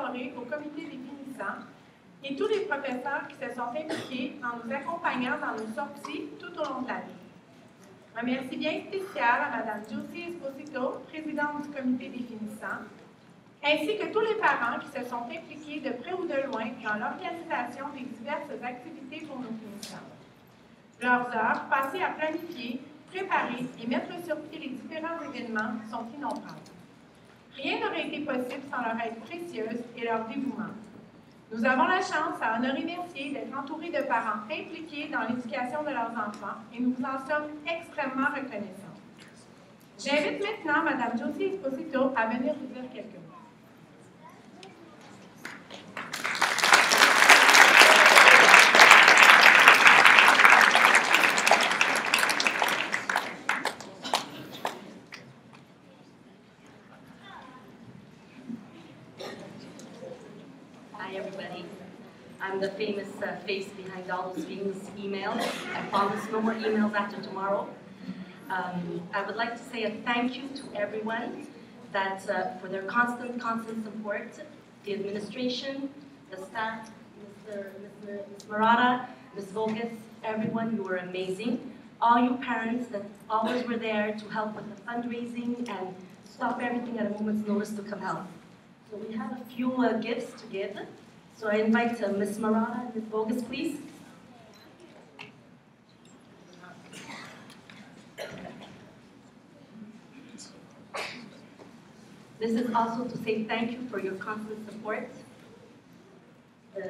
Au comité définissant et tous les professeurs qui se sont impliqués en nous accompagnant dans nos sorties tout au long de l'année. Un merci bien spécial à Mme Josie Esposito, présidente du comité définissant, ainsi que tous les parents qui se sont impliqués de près ou de loin dans l'organisation des diverses activités pour nos finissants. Leurs heures passées à planifier, préparer et mettre sur pied les différents événements sont innombrables. Rien n'aurait été possible sans leur aide précieuse et leur dévouement. Nous avons la chance à Honoré Mercier d'être entourés de parents impliqués dans l'éducation de leurs enfants et nous vous en sommes extrêmement reconnaissants. J'invite maintenant Mme Josie Esposito à venir vous dire quelques mots. The famous uh, face behind all those famous emails. I promise no more emails after tomorrow. Um, I would like to say a thank you to everyone that uh, for their constant, constant support. The administration, the staff, Mr. Ms. Ms. Murata, Ms. Vogus, everyone, you were amazing. All you parents that always were there to help with the fundraising and stop everything at a moment's notice to come help. So we have a few uh, gifts to give. So I invite uh, Ms. Marana and Ms. Bogus, please. This is also to say thank you for your constant support. Uh,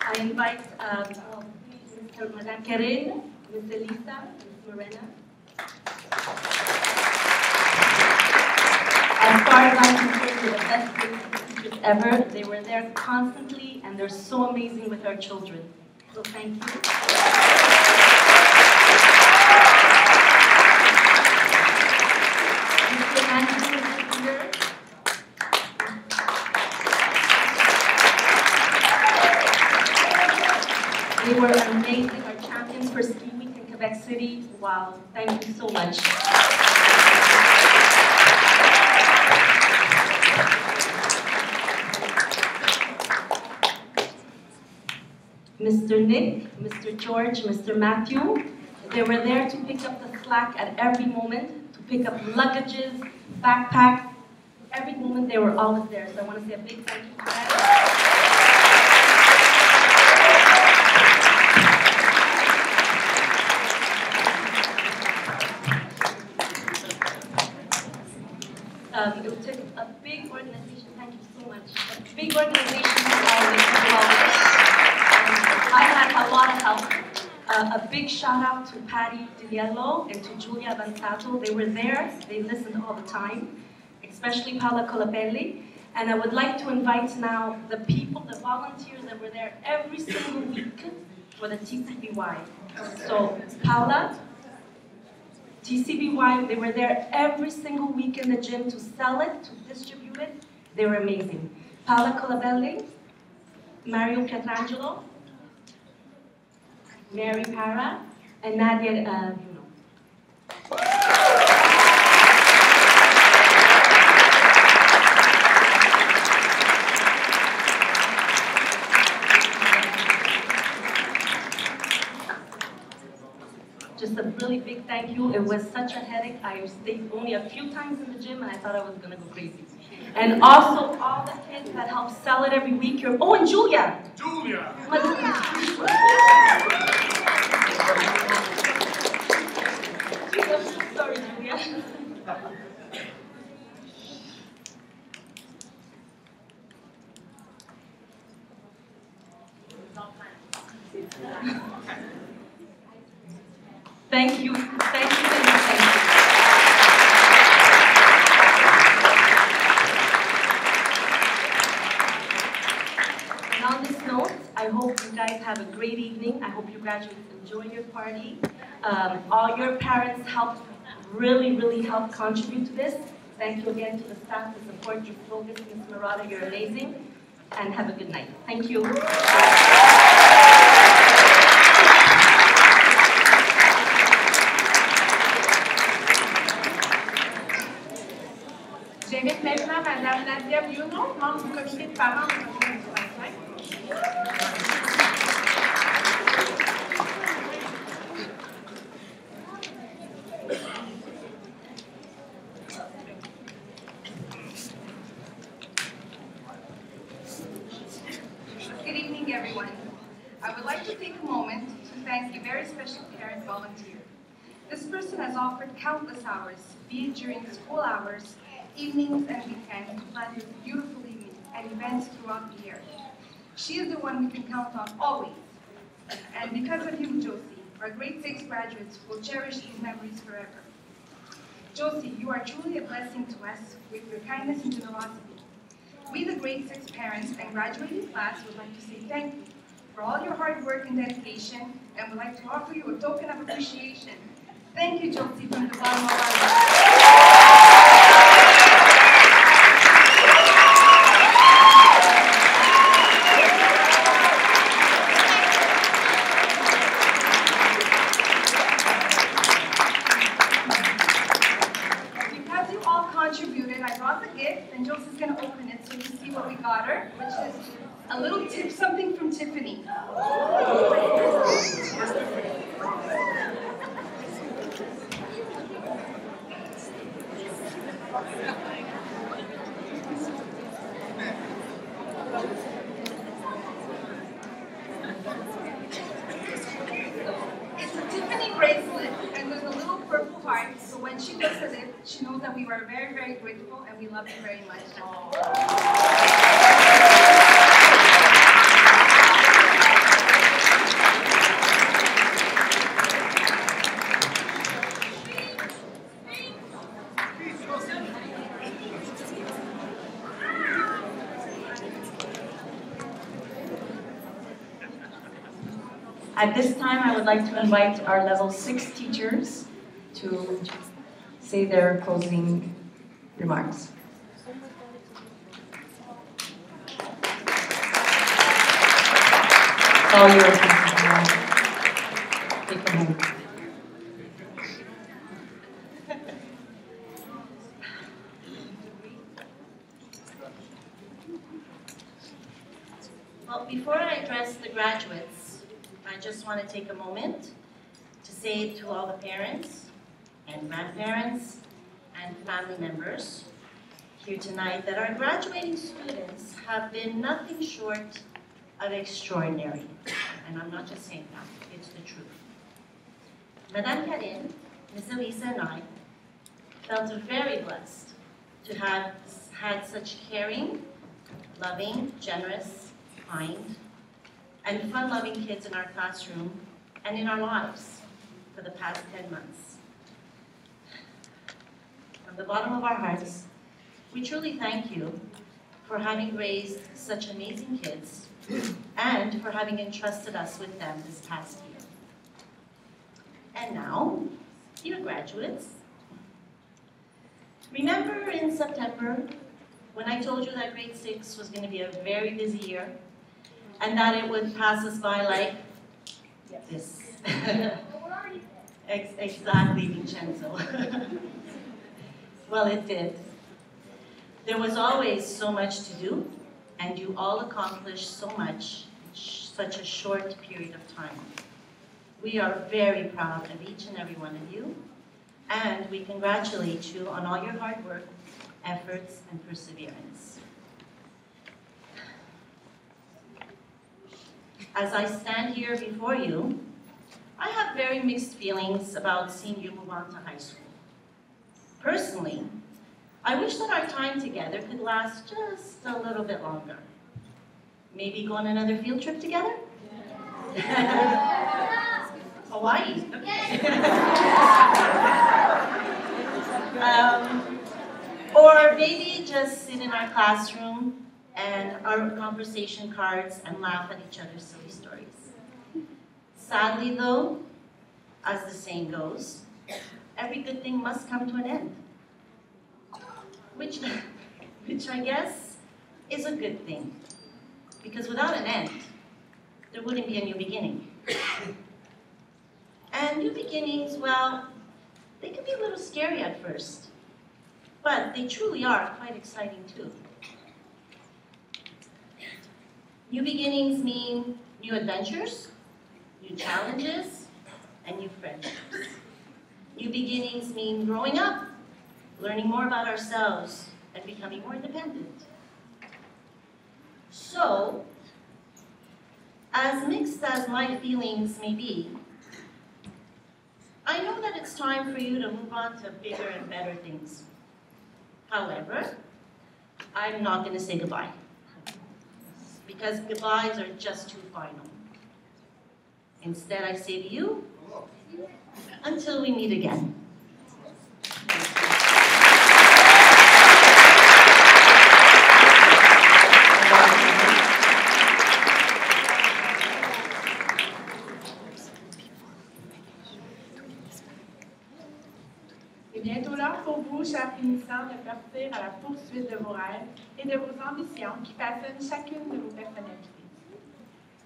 I invite um, Madame Karen, Ms. Elisa, Ms. Morena. As far as I'm concerned, they're the best teachers ever. They were there constantly, and they're so amazing with our children. So thank you. Mr. Andrew is here. They were amazing, our champions for Ski Week in Quebec City. Wow, thank you so much. Mr. Nick, Mr. George, Mr. Matthew, they were there to pick up the slack at every moment, to pick up luggages, backpacks. Every moment they were always there. So I want to say a big thank you to them. Um, it took a big organization, thank you so much, a big organization to all this as well. Um, I had a lot of help. Uh, a big shout out to Patty DiLiello and to Giulia Avanzato. They were there, they listened all the time, especially Paola Colapelli. And I would like to invite now the people, the volunteers that were there every single week for the TCBY. So Paula, TCBY, they were there every single week in the gym to sell it, to distribute it. They were amazing. Paola Colabelli, Mario Pietrangelo, Mary Para, and Nadia uh. Just a really big thank you. It was such a headache. I stayed only a few times in the gym and I thought I was gonna go crazy. And also all the kids that help sell it every week. You're, oh, and Julia. Julia. Sorry, Julia. Thank you, thank you, thank you, thank you. And on this note, I hope you guys have a great evening. I hope you graduates enjoy your party. Um, all your parents helped, really, really helped contribute to this. Thank you again to the staff, the support, your focus, Ms. Murata, you're amazing. And have a good night. Thank you. J'invite maintenant Mme Nadia Biuno, membre du comité de parents de la du bassin. Good evening, everyone. I would like to take a moment to thank a very special parent volunteer. This person has offered countless hours, be it during school hours, evenings, and weekends, to plan this beautiful evening and events throughout the year. She is the one we can count on always. And because of you, Josie, our grade six graduates will cherish these memories forever. Josie, you are truly a blessing to us with your kindness and generosity. We, the grade six parents and graduating class, would like to say thank you for all your hard work and dedication, and would like to offer you a token of appreciation. Thank you, Josie, from the bottom of our hearts. Because you all contributed, I brought the gift, and Josie's gonna open it so you see what we got her, which is a little tip, something from Tiffany. It's a Tiffany bracelet, and there's a little purple heart, so when she looks at it, she knows that we were very, very grateful, and we love you very much. At this time, I would like to invite our level six teachers to say their closing remarks. All. Take them home. Well, before I address the graduates, I just want to take a moment to say to all the parents and grandparents and family members here tonight that our graduating students have been nothing short of extraordinary. And I'm not just saying that, it's the truth. Madame Karine, Ms. Elisa and I felt very blessed to have had such caring, loving, generous, kind, and fun-loving kids in our classroom and in our lives for the past 10 months. From the bottom of our hearts, we truly thank you for having raised such amazing kids and for having entrusted us with them this past year. And now, dear graduates, remember in September when I told you that grade six was going to be a very busy year and that it would pass us by like this. Exactly, Vincenzo. well, it did. There was always so much to do, and you all accomplished so much in such a short period of time. We are very proud of each and every one of you, and we congratulate you on all your hard work, efforts, and perseverance. As I stand here before you, I have very mixed feelings about seeing you move on to high school. Personally, I wish that our time together could last just a little bit longer. Maybe go on another field trip together? <laughs> Hawaii. <laughs> um, or maybe just sit in our classroom and our conversation cards and laugh at each other's silly stories. Sadly, though, as the saying goes, every good thing must come to an end. Which, <laughs> which I guess is a good thing. Because without an end, there wouldn't be a new beginning. <coughs> And new beginnings, well, they can be a little scary at first, but they truly are quite exciting too. New beginnings mean new adventures, new challenges, and new friendships. New beginnings mean growing up, learning more about ourselves, and becoming more independent. So, as mixed as my feelings may be, I know that it's time for you to move on to bigger and better things. However, I'm not going to say goodbye. Because goodbyes are just too final. Instead, I say to you, until we meet again. Vous, chers finissants, de partir à la poursuite de vos rêves et de vos ambitions qui façonnent chacune de vos personnalités.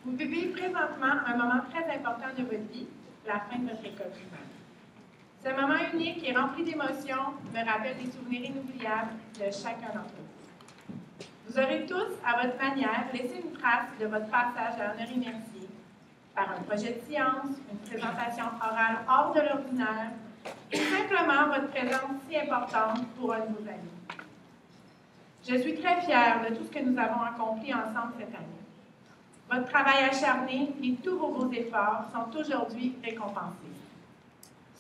Vous vivez présentement un moment très important de votre vie, la fin de votre école primaire. Ce moment unique et rempli d'émotions me rappelle des souvenirs inoubliables de chacun d'entre vous. Vous aurez tous, à votre manière, laissé une trace de votre passage à Honoré Mercier par un projet de science, une présentation orale hors de l'ordinaire, simplement votre présence si importante pour un de vos amis. Je suis très fière de tout ce que nous avons accompli ensemble cette année. Votre travail acharné et tous vos efforts sont aujourd'hui récompensés.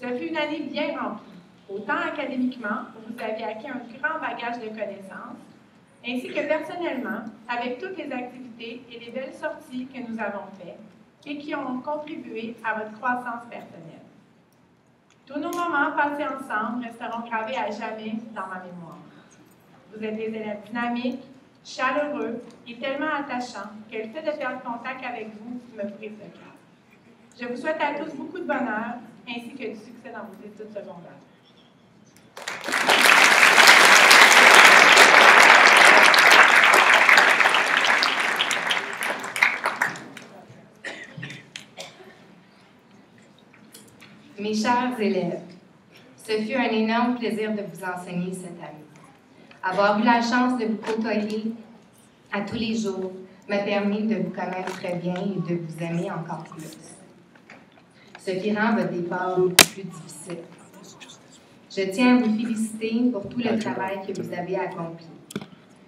Ce fut une année bien remplie, autant académiquement, où vous avez acquis un grand bagage de connaissances, ainsi que personnellement, avec toutes les activités et les belles sorties que nous avons faites et qui ont contribué à votre croissance personnelle. Tous nos moments passés ensemble resteront gravés à jamais dans ma mémoire. Vous êtes des élèves dynamiques, chaleureux et tellement attachants que le fait de perdre contact avec vous me brise le cœur. Je vous souhaite à tous beaucoup de bonheur ainsi que du succès dans vos études secondaires. Mes chers élèves, ce fut un énorme plaisir de vous enseigner cette année. Avoir eu la chance de vous côtoyer à tous les jours m'a permis de vous connaître très bien et de vous aimer encore plus. Ce qui rend votre départ beaucoup plus difficile. Je tiens à vous féliciter pour tout le travail que vous avez accompli.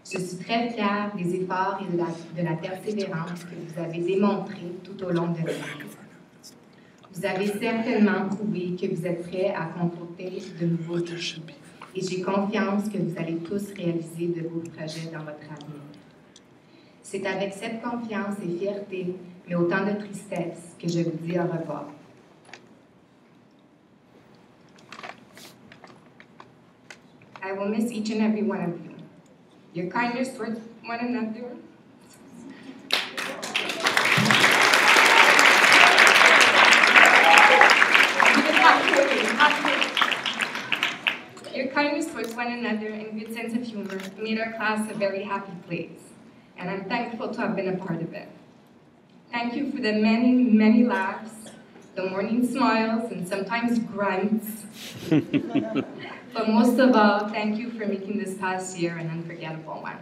Je suis très fière des efforts et de la, de la persévérance que vous avez démontrés tout au long de l'année. Vous avez certainement prouvé que vous êtes prêts à confronter de nouveaux défis. Et j'ai confiance que vous allez tous réaliser de beaux projets dans votre avenir. C'est avec cette confiance et fierté, mais autant de tristesse, que je vous dis au revoir. I will miss each and every one of you. Your kindness towards one another kindness towards one another and good sense of humor made our class a very happy place, and I'm thankful to have been a part of it. Thank you for the many, many laughs, the morning smiles, and sometimes grunts. <laughs> but most of all, thank you for making this past year an unforgettable one.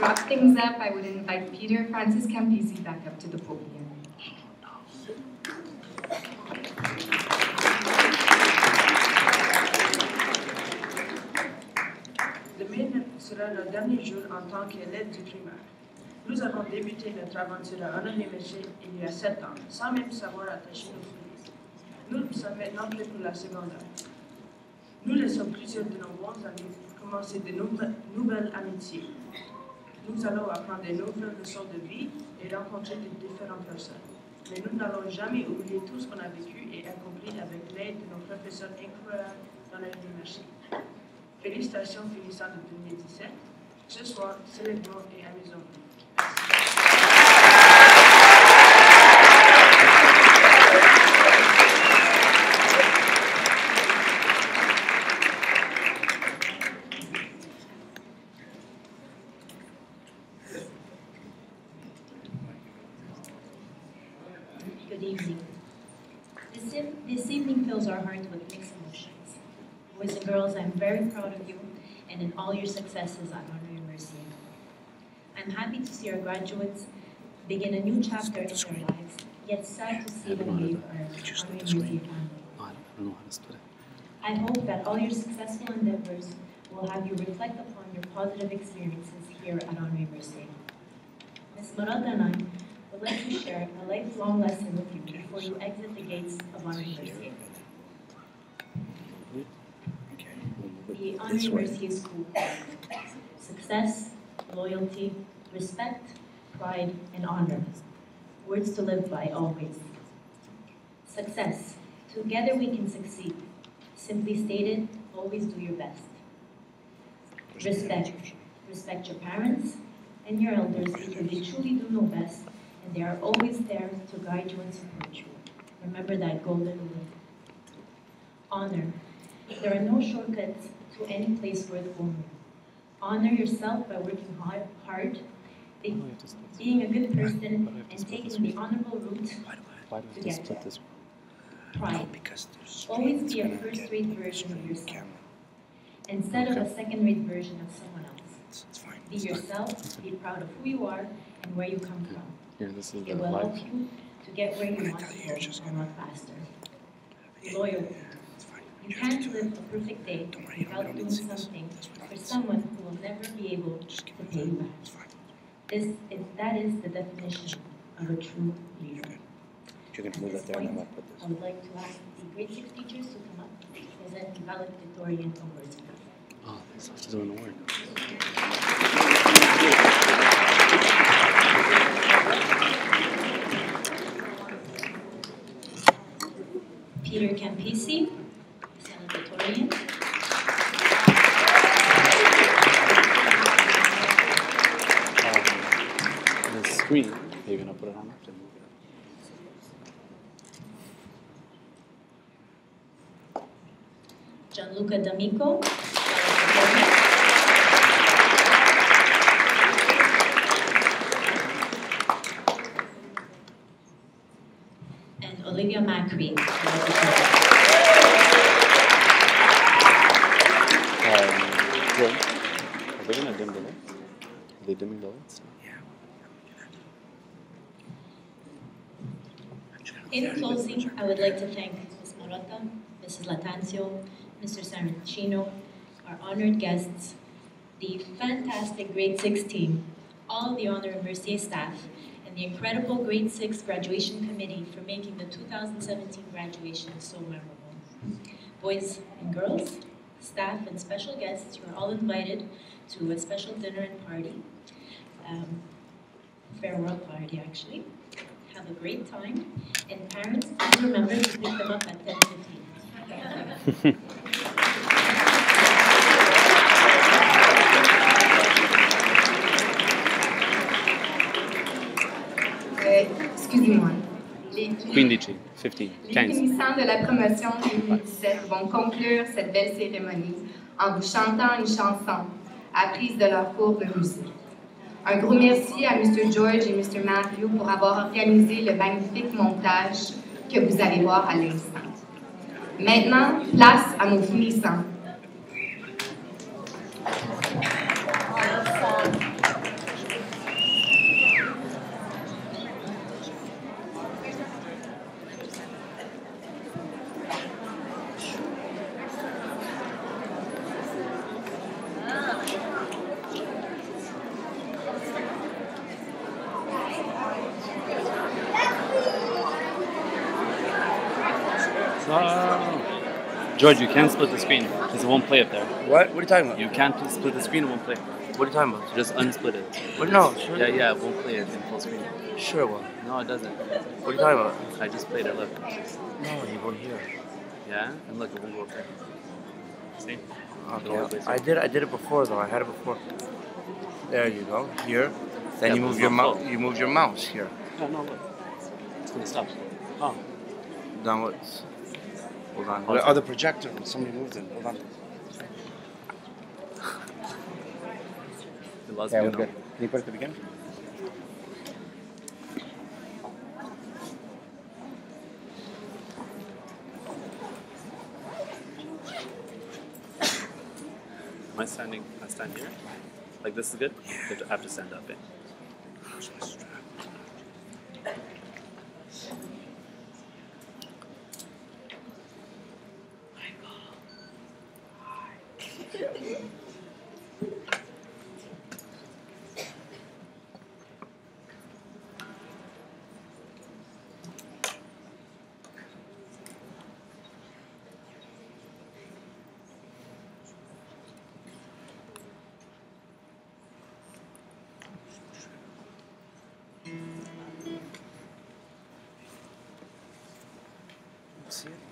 Wrap things up, I would invite Peter Francis Campisi back up to the podium. Demain sera le dernier jour en tant qu'élève du primaire. Nous avons débuté notre aventure à Honoré Mercier il y a sept ans, sans même savoir attacher nos fils. Nous sommes maintenant prêts pour la secondaire. Nous laissons plusieurs de nos bons amis commencer de nouvelles amitiés. Nous allons apprendre de nouvelles leçons de vie et rencontrer de différentes personnes. Mais nous n'allons jamais oublier tout ce qu'on a vécu et accompli avec l'aide de nos professeurs incroyables dans l'université. Félicitations finissant de 2017. Ce soir, célébrons et amusons-nous. I'm happy to see our graduates begin a new chapter in their lives, yet sad to see them leave Honor Your family. I don't know how to split it. I hope that all your successful endeavors will have you reflect upon your positive experiences here at Honoré Mercier. Ms. Marata and I would like to share a lifelong lesson with you before you exit the gates of Honoré Mercier. The Honoré Mercier School. Success, loyalty, respect, pride, and honor. Words to live by always. Success. Together we can succeed. Simply stated, always do your best. Respect. Respect your parents and your elders because they truly do know best and they are always there to guide you and support you. Remember that golden rule. Honor. There are no shortcuts to any place worth going. Honor yourself by working hard, being a good person, and taking the honorable route Why do to I have to get split this? Pride. Because there's Always be a first-rate version of yourself, instead of a second-rate version of someone else. Be yourself, be proud of who you are and where you come from. Here, this is It will help live. you to get where you want to go and a lot faster. Loyalty. You can't live a perfect day without doing something for someone who will never be able to pay you back. This is, that is the definition of a true leader. You're gonna move that there and I'm gonna put I would like to ask the grade six teachers to come up, present ah, the valedictorian awards. Oh, thanks so much for doing the work. Peter Campisi, valedictorian. Um, the you're gonna put it on. Gianluca D'Amico, and Olivia Macri. Um, George, are they gonna dim the lights? Are they dimming the lights? In closing, I would like to thank Ms. Marotta, Mrs. Latanzio, Mr. Sarantino, our honored guests, the fantastic grade six team, all the Honoré Mercier staff, and the incredible grade six graduation committee for making the 2017 graduation so memorable. Boys and girls, staff and special guests, you are all invited to a special dinner and party, um, farewell party actually. Have a great time, and parents, please remember to pick them up at 10:15. <laughs> Euh, Excusez-moi. Les, 15, 15, les 15. finissants de la promotion 2017 vont conclure cette belle cérémonie en vous chantant une chanson apprise de leur cours de musique. Un gros merci à Mr. George et Mr. Mario pour avoir organisé le magnifique montage que vous allez voir à l'instant. Maintenant, place à nos finissants. George, you can't split the screen because it won't play up there. What? What are you talking about? You can't split the screen, it won't play. What are you talking about? Just unsplit it. What? No, sure. Yeah, yeah, it won't play it in full screen. Sure will. No, it doesn't. What are you talking about? I just played it, look. No, you won't hear. Yeah? And look, it won't go up there. See? Oh, okay. I did I did it before though. I had it before. There you go. Here. Then yeah, you move your mouse. You move your mouse here. No, no, look. It's gonna stop. Oh. Downwards. Hold on. Hold on the projector. Somebody moved it. Hold on. the last yeah, we're good. Can you put it to the? Am I standing? Am I stand here? Like this is good. Yeah. Have to stand up. Eh? see it?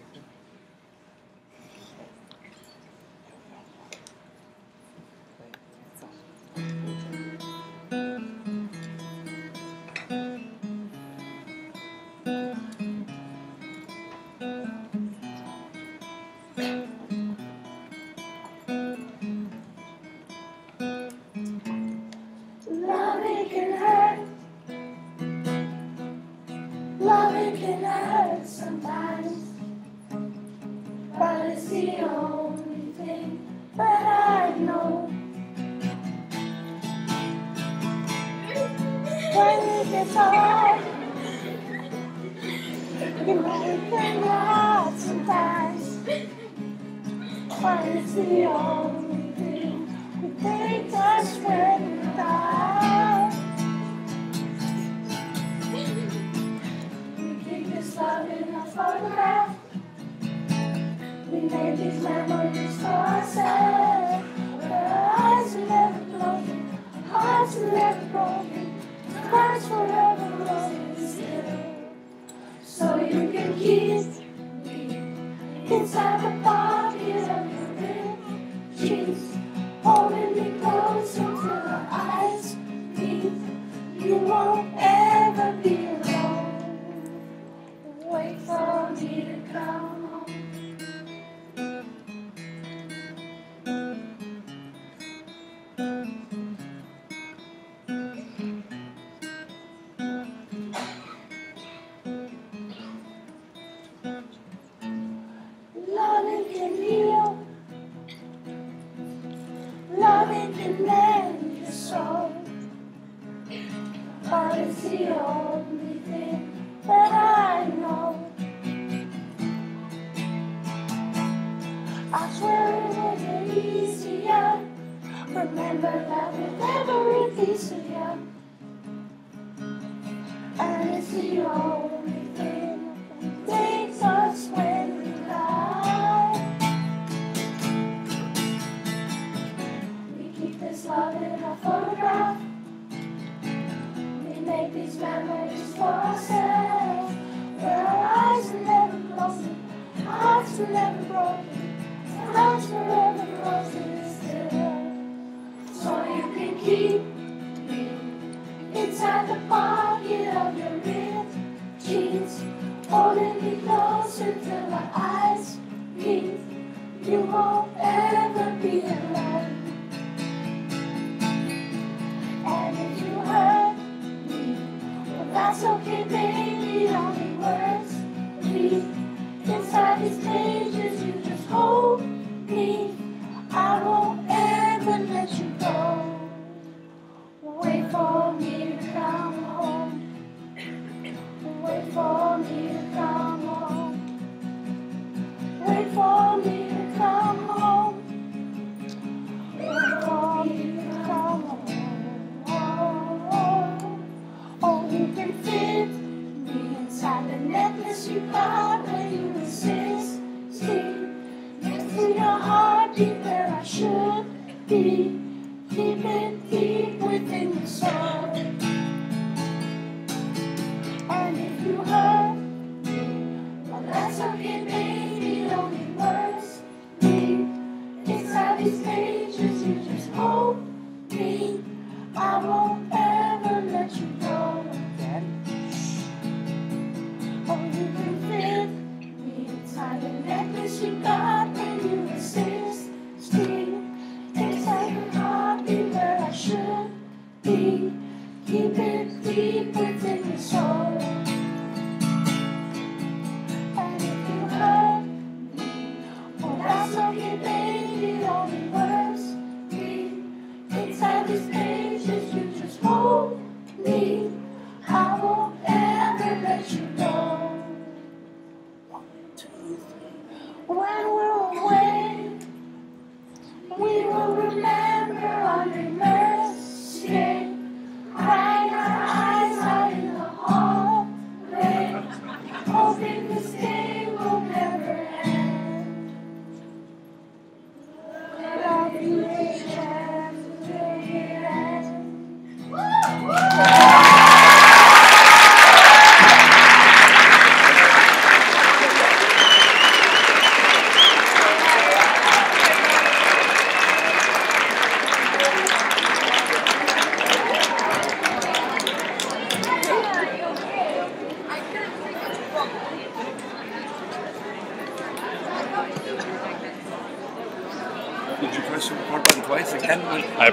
holding me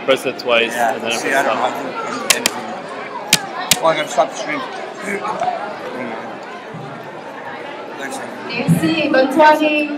press it twice, yeah, and then I don't have to anything. Oh, I'm gonna stop the stream. Merci, bonne soirée.